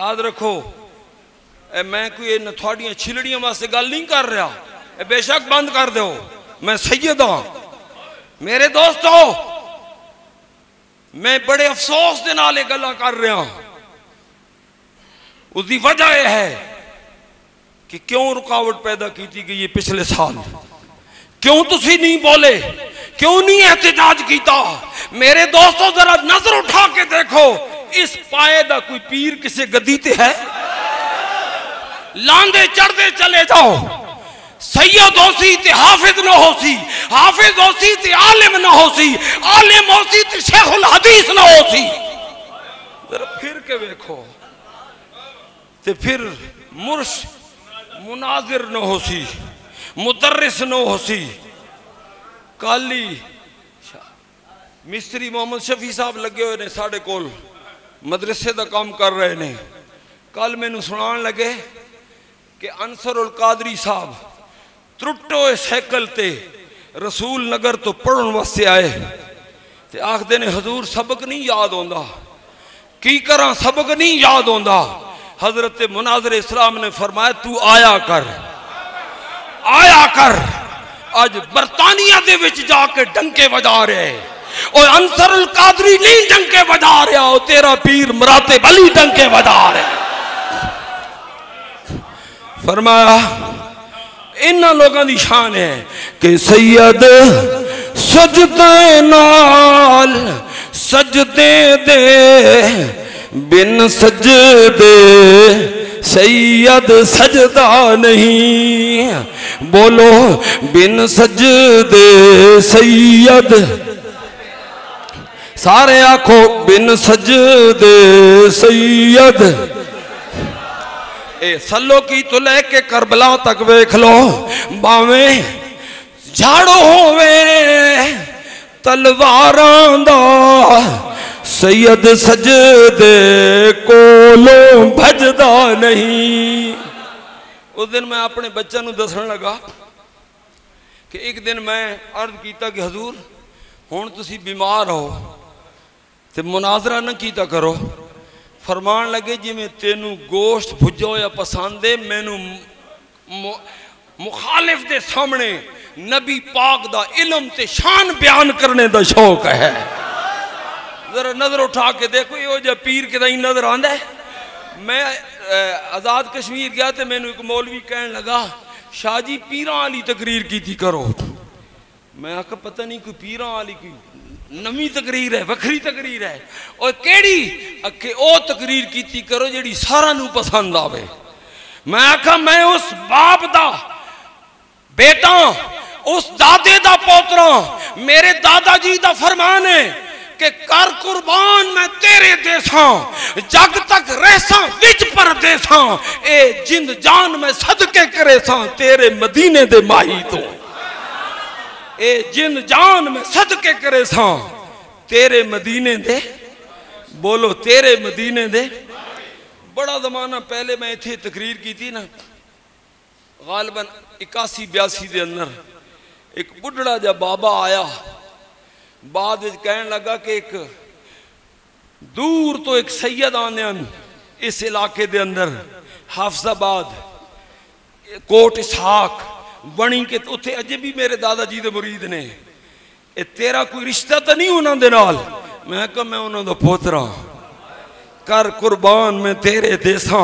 ਯਾਦ ਰੱਖੋ ਇਹ ਮੈਂ ਕੋਈ ਇਹ ਤੁਹਾਡੀਆਂ ਛਿਲੜੀਆਂ ਵਾਸਤੇ ਗੱਲ ਨਹੀਂ ਕਰ ਰਿਹਾ ਇਹ ਬੇਸ਼ੱਕ ਬੰਦ ਕਰ ਦਿਓ ਮੈਂ ਸੈਯਦ ਹਾਂ ਮੇਰੇ ਦੋਸਤੋ ਮੈਂ ਬੜੇ ਅਫਸੋਸ ਦੇ ਨਾਲ ਇਹ ਗੱਲਾਂ ਕਰ ਰਿਹਾ ਉਸ ਦੀ ਵਜ੍ਹਾ ਇਹ ਹੈ ਕਿ ਕਿਉਂ ਰੁਕਾਵਟ ਪੈਦਾ ਕੀਤੀ ਗਈ ਹੈ ਪਿਛਲੇ ਸਾਲ ਕਿਉਂ ਤੁਸੀਂ ਨਹੀਂ ਬੋਲੇ ਕਿਉਂ ਨਹੀਂ ਇhtਜਾਜ ਕੀਤਾ ਮੇਰੇ ਦੋਸਤੋ ਜ਼ਰਾ ਨਜ਼ਰ ਉਠਾ ਕੇ ਦੇਖੋ ਇਸ ਪਾਏ ਦਾ ਕੋਈ ਪੀਰ ਕਿਸੇ ਗੱਦੀ ਤੇ ਹੈ ਲਾਂਦੇ ਚੜਦੇ ਚਲੇ ਜਾਓ सैयद होसी ते हाफिज न होसी हाफिज होसी ते आलिम न होसी आलिम होसी ते शेखुल हदीस न होसी जरा फिर के देखो ते फिर मुर्श मुनाजिर न होसी मुदर्रिस न होसी काली मिस्त्री मोहम्मद शफी साहब लगे हुए ने साढ़े कोल मदरसे का काम कर रहे ने। कल मैनू सुनान लगे कि अनसर उल कादरी साहब त्रुट्टो साइकिल ते रसूल नगर तो पढ़न वास्ते आए। ते आखते ने, हजूर, सबक नहीं याद आंदा की करा सबक नहीं याद आंदा हज़रत मुनाजर इस्लाम ने फरमाया, तू आया कर। आया कर। अज बरतानिया जाके डंके बजा रहे और अंसर कादरी नहीं डंके बजा रहा ओ तेरा पीर मराते बली डंके बजा रहे फरमाया इन्हों लोगों की शान है कि सैयद सजदे नाल सजदे दे बिन सजदे सैयद सजदा नहीं। बोलो, बिन सजदे सैयद सारे आखो, बिन सजदे सैयद। सलो की तो लैके करबला तक वेख लो। बावे झाड़ो होवे तलवार सैयद सजदे कोलो भजदा नहीं। उस दिन मैं अपने बच्चों दसन लगा कि एक दिन मैं अर्ज़ किया कि हजूर हूँ तुम बीमार हो। ਤੇ ਮੁਨਾਜ਼ਰਾ ਨਾ ਕੀਤਾ ਕਰੋ ਫਰਮਾਨ ਲੱਗੇ ਜਿਵੇਂ ਤੈਨੂੰ ਗੋਸ਼ਤ ਭੁੱਜਾ ਹੋਇਆ ਪਸੰਦ ਹੈ ਮੈਨੂੰ ਮੁਖਾਲਿਫ ਦੇ ਸਾਹਮਣੇ ਨਬੀ ਪਾਕ ਦਾ ਇਲਮ ਤੇ ਸ਼ਾਨ ਬਿਆਨ ਕਰਨੇ ਦਾ ਸ਼ੌਕ ਹੈ जरा नजर उठा के देखो यो जो पीर कि नजर आंदा है मैं आजाद कश्मीर गया तो मैंने एक मौलवी कह लगा शाह जी पीर वाली तकरीर की थी करो मैं आख पता नहीं कोई पीर वाली कोई नवी तकरीर है, वखरी तकरीर है। और केड़ी अखे ओ तकरीर की करो जी सारा पसंद आवे। मैं आखा, मैं उस बाप दा, बेटा, उस दादे दा पोतरा, मेरे दादाजी दा फरमान है कि कर कुर्बान मैं तेरे देसा, जग तक रहसा विच पर देसा, ए जिंद जान मैं सदके करे सा तेरे मदीने दे माही तो। ए जिंद जान मैं सदके करे सा, तेरे मदीने दे, बोलो तेरे मदीने दे। बड़ा जमाना पहले मैं इतने तकरीर की थी ना, गालबन इक्यासी बयासी के अंदर, एक बुढ़ड़ा जब बाबा आया, बाद कह लगा कि एक दूर तो एक सैयद आने इस इलाके के अंदर, हाफजाबाद, कोट इसहाक बनी के उत्थे अजे भी मेरे दादा जी मुरीद ने। ये तेरा कोई रिश्ता तो नहीं उन्होंने नाल? मैं कहा, मैं उन्होंने पोतरा। कर कुर्बान मैं तेरे देसा,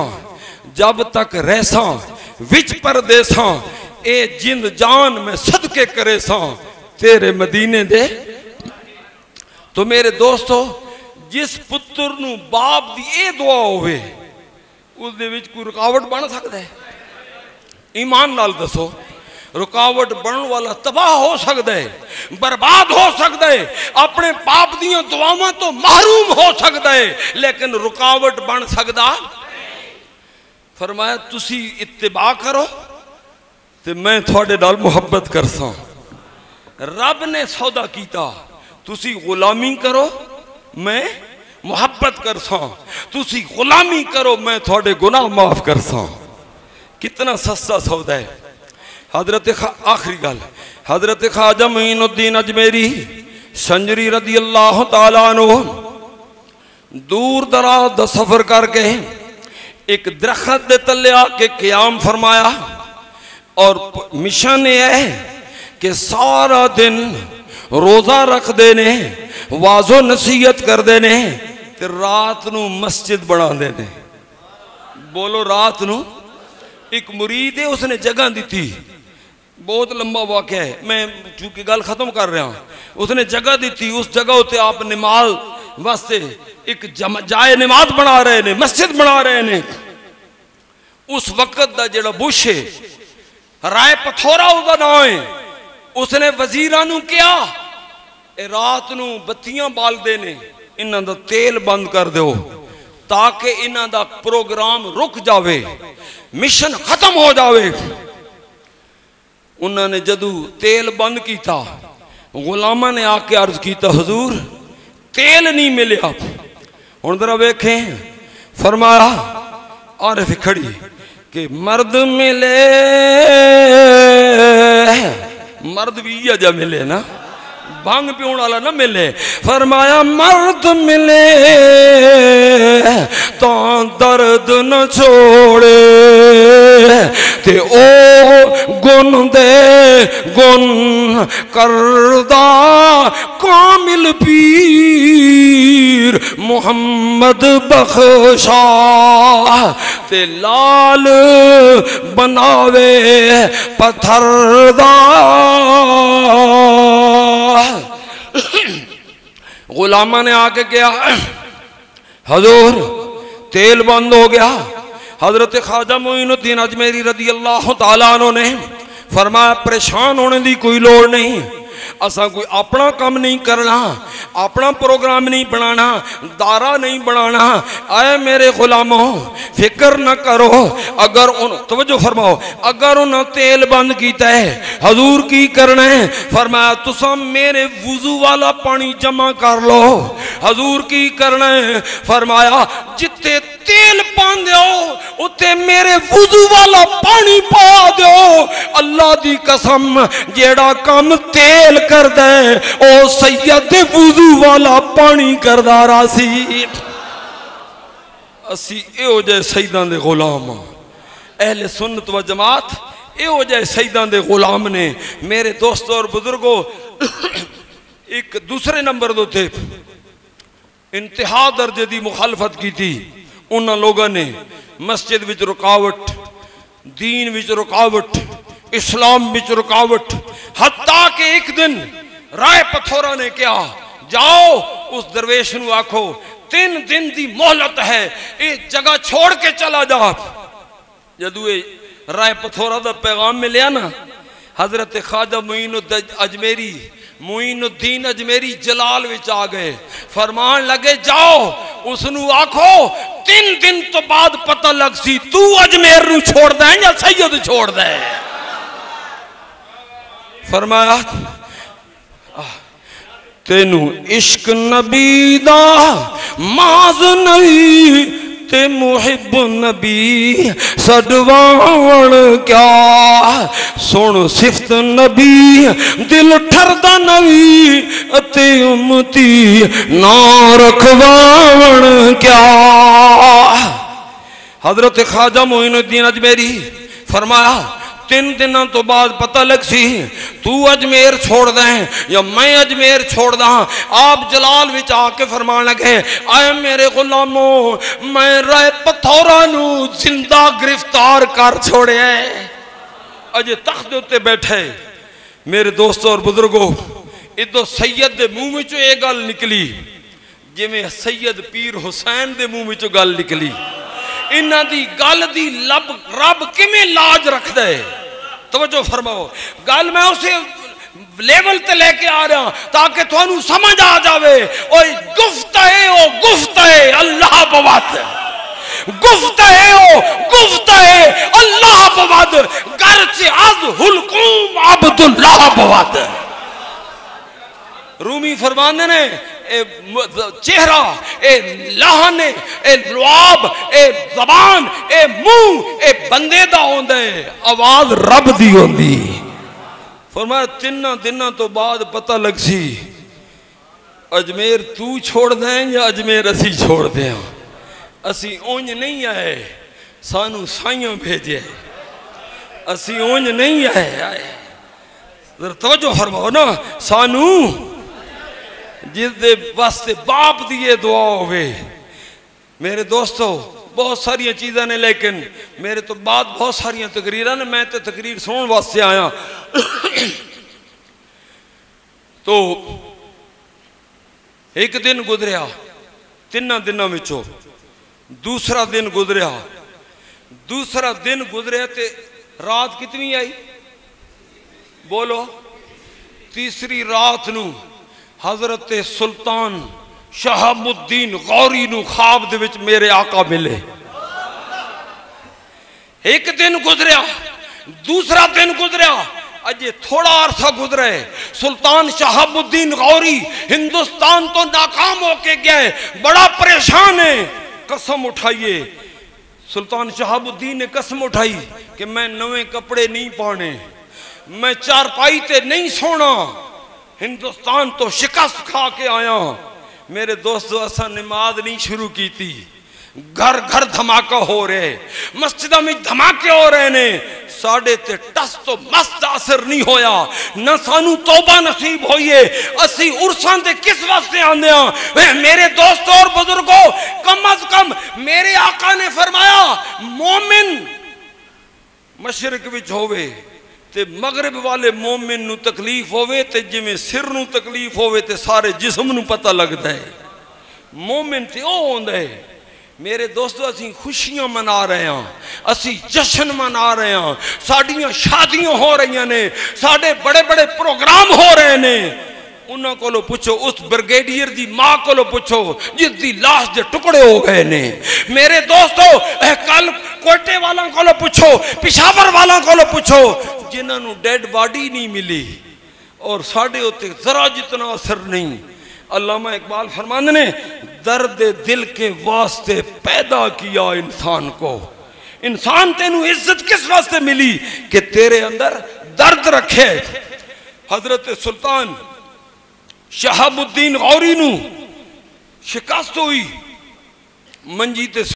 जब तक रहसा विच पर देसा ए जिंद जान मैं सदके करे सा तेरे मदीने दे। तो मेरे दोस्तों, जिस पुत्र बाप की यह दुआ कोई रुकावट बन सकता है? ईमान नाल दसो। रुकावट बनने वाला तबाह हो सकता है, बर्बाद हो सकता है, अपने पाप दिया दुआव तो महरूम हो सकता है, लेकिन रुकावट बन सकता फरमाया, तुसी इतबा करो तो मैं थोड़े नाल मुहब्बत करसा। रब ने सौदा किया गुलामी करो, मैं मुहब्बत कर तुसी गुलामी करो, मैं थोड़े गुनाह माफ़ कर कितना सस्ता सौदा है। हज़रत खा, आखिरी गल। हज़रत ख्वाजा मीनुद्दीन अजमेरी, संजरी रदी अल्लाह तु दूर दराज का सफ़र करके एक दरखत के तले आके क्याम फरमाया, और मिशन यह है कि सारा दिन रोज़ा रखते ने, वाजो नसीहत करते ने रात न मस्जिद बना ने। बोलो रात न। एक मुरीद है उसने जगह दी थी। बहुत लंबा वाक्य है। मैं चूँकि गल खत्म कर रहा उसने जगह दी उस जगह उत्ते आप नमाज़ वास्ते एक जाए नमाज़ बना रहे ने, मस्जिद बना रहे ने। उस वक्त का जड़ा बुश है, राय पथोरा उसका नाम है। उसने वज़ीर क्या रात न बत्तियाँ बालते ने, इन्हों का तेल बंद कर दो ताकि इन्हों का प्रोग्राम रुक जाए मिशन खत्म हो जाए उन्होंने जदू तेल बंद किया गुलामा ने आके अर्ज़ किया हजूर, तेल नहीं मिलया हूँ जरा वेखे, फरमाया और खड़ी, कि मर्द मिले, मर्द भी अजा मिले ना, भंग पियोण वाला ना मिले। फरमाया, मर्द मिले तो दर्द न छोड़े ते ओ गुन दे गुन करदा कामिल पीर मोहम्मद बख्शा ते लाल बनावे पत्थर दा। गुलामा ने आके क्या हजूर, तेल बंद हो गया हज़रत ख्वाजा मोइनुद्दीन अजमेरी रदी अल्लाह तला ने फरमाया, परेशान होने की कोई लड़ नहीं। असा कोई अपना काम नहीं करना, अपना प्रोग्राम नहीं बनाना, दारा नहीं बनाना। आए मेरे गुलामों फ़िक्र न करो। अगर उन, तवज्जो फरमाओ, अगर उन्हें तेल बंद किया है, हजूर की करना है? फरमाया, तुसा मेरे वज़ू वाला पानी जमा कर लो। हजूर की करना है? फरमाया जिते तेल पा दो उत्ते मेरे वज़ू वाला पानी पा दो अल्लाह की कसम, जेड़ा कम तेल कर दे ओ सैयद वज़ू वाला पानी करदा रासी असी यो जि शहीदा के गुलाम हाँ अहल सुनत व जमात यो जि शहीदा के गुलाम ने। मेरे दोस्त और बुजुर्गो, एक दूसरे नंबर उत्ते इंतहा दर्जे की मुखालफत की थी उन्होंने लोगों ने। मस्जिद में रुकावट, दीन में रुकावट, इस्लाम में रुकावट, हत्ता के एक दिन राय पथौरा ने कहा, जाओ, उस दरवेश आखो तीन दिन दी मोहलत है। ये जगह छोड़ के चला जा। जदू राय पथोरा का पैगाम मिलया ना, हज़रत ख्वाजा मुइन अजमेरी, मुइनुद्दीन अजमेरी जलाल विच आ गए। फरमान लगे, जाओ उस आखो, तीन दिन तो बाद पता लग सी तू अजमेर नु छोड़ दे या सैयद छोड़ दे? फरमाया तेनू इश्क नबी दा, माज नहीं ते मुहिब नबी सडवाण क्या? सुन सिफत नबी, दिल ठरदा नबी अते उम्मती ना रखवाण क्या? हज़रत ख्वाजा मोइनुद्दीन अजमेरी फरमाया तीन दिनों तो बाद पता लग सी, तू अजमेर छोड़ दे या मैं अजमेर छोड़ दा आप जलाल विच आके फरमान लगे, आए मेरे गुलामो, मैं राय पथौरा ज़िंदा गिरफ़्तार कर छोड़े अजे तख्त उत्ते बैठे, मेरे दोस्तों और बुजुर्गो इदो सैयद दे मुँह विचों ये गल निकली जिमें सैयद पीर हुसैन दे मुँह विचों गल निकली। इन्हों की गल की लब रब किमें लाज रखता है? तवजो फरमाओ। गल मैं उसे लेवल ते लेके आ रहा ताकि थानू समझ आ जावे, ओए गुफ्त है ओ गुफ्त है, अल्लाह बवत गुफ्त है ओ गुफ्त है, अल्लाह बवत घर से आज हुलकुम अब्दुल्लाह बवत रूमी फरमाने ने चेहरा, ए लाहन, ए लुआब, ए जबान, ए मुँह, ए बंदे दा होंदा आवाज़ रब दी होंदी फरमाया तिना दिनों तो बाद पता लग सी अजमेर तू छोड़ दें या अजमेर असी छोड़ दें? असी उंज नहीं आए, सानू साइयों भेजे। असी उंज नहीं आए आए। तवजो फरमाओ ना, सानू जिसके वास्ते बाप दी ये दुआ होवे। मेरे दोस्तों, बहुत सारिया चीज़ा ने, लेकिन मेरे तो बाद बहुत सारिया तकरीर ने, मैं तो तकरीर सुन वास्ते आया। तो एक दिन गुजरिया तिना दिनों विचों। दूसरा दिन गुजरिया दूसरा दिन गुजरिया तो रात कितनी आई? बोलो, तीसरी रात नू हज़रत सुल्तान शहाबुद्दीन गौरी विच मेरे आका मिले। एक दिन गुजरिया दूसरा दिन गुजरिया अजे थोड़ा अरसा गुजरा, सुल्तान शहाबुद्दीन गौरी हिंदुस्तान तो नाकाम होके है बड़ा परेशान है, कसम उठाइए। सुल्तान शहाबुद्दीन ने कसम उठाई कि मैं नवे कपड़े नहीं पाने, मैं चारपाई ते नहीं सोना हिंदुस्तान तो शिकस्त खा के आया। मेरे दोस्तों असा नमाज़ नहीं शुरू की थी घर घर धमाका हो रहे। मस्जिद में धमाके हो रहे ने। साढ़े ते टस तो मस्त असर नहीं होया। न सानू तौबा नसीब होइए। असी उर्सां दे किस वास्ते आंदे हाँ मेरे दोस्तों और बुज़ुर्गों, कम अज कम मेरे आका ने फरमाया, मोमिन, मशरक विच होवे। ते मगरब वाले मोमिन नु तकलीफ़ होवे ते जिवें सिर नु तकलीफ़ होवे ते सारे जिस्म नु पता लगता है। मोमिन ते ओ होंदा है, मेरे दोस्तों, असी खुशियाँ मना रहे हैं, असी जश्न मना रहे हैं साड़ियाँ शादियाँ हो रही ने, साढ़े बड़े बड़े प्रोग्राम हो रहे उन्होंने को पुछो, उस ब्रिगेडियर की माँ को पुछो जिसकी लाश के टुकड़े हो गए ने। मेरे दोस्तों कल कोटे वालों को पुछो, पिशावर वालों को पुछो, जिन्होंने डेड बॉडी नहीं मिली, और साढ़े उत्ते जरा जितना असर नहीं। अल्लामा इकबाल फरमान ने, दर्द दिल के वास्ते पैदा किया इंसान को। इंसान तेन इज़्ज़त किस वास्ते मिली? कि तेरे अंदर दर्द रखे। हज़रत सुल्तान शहाबुद्दीन गौरी शिकस्त हुई मंजी ते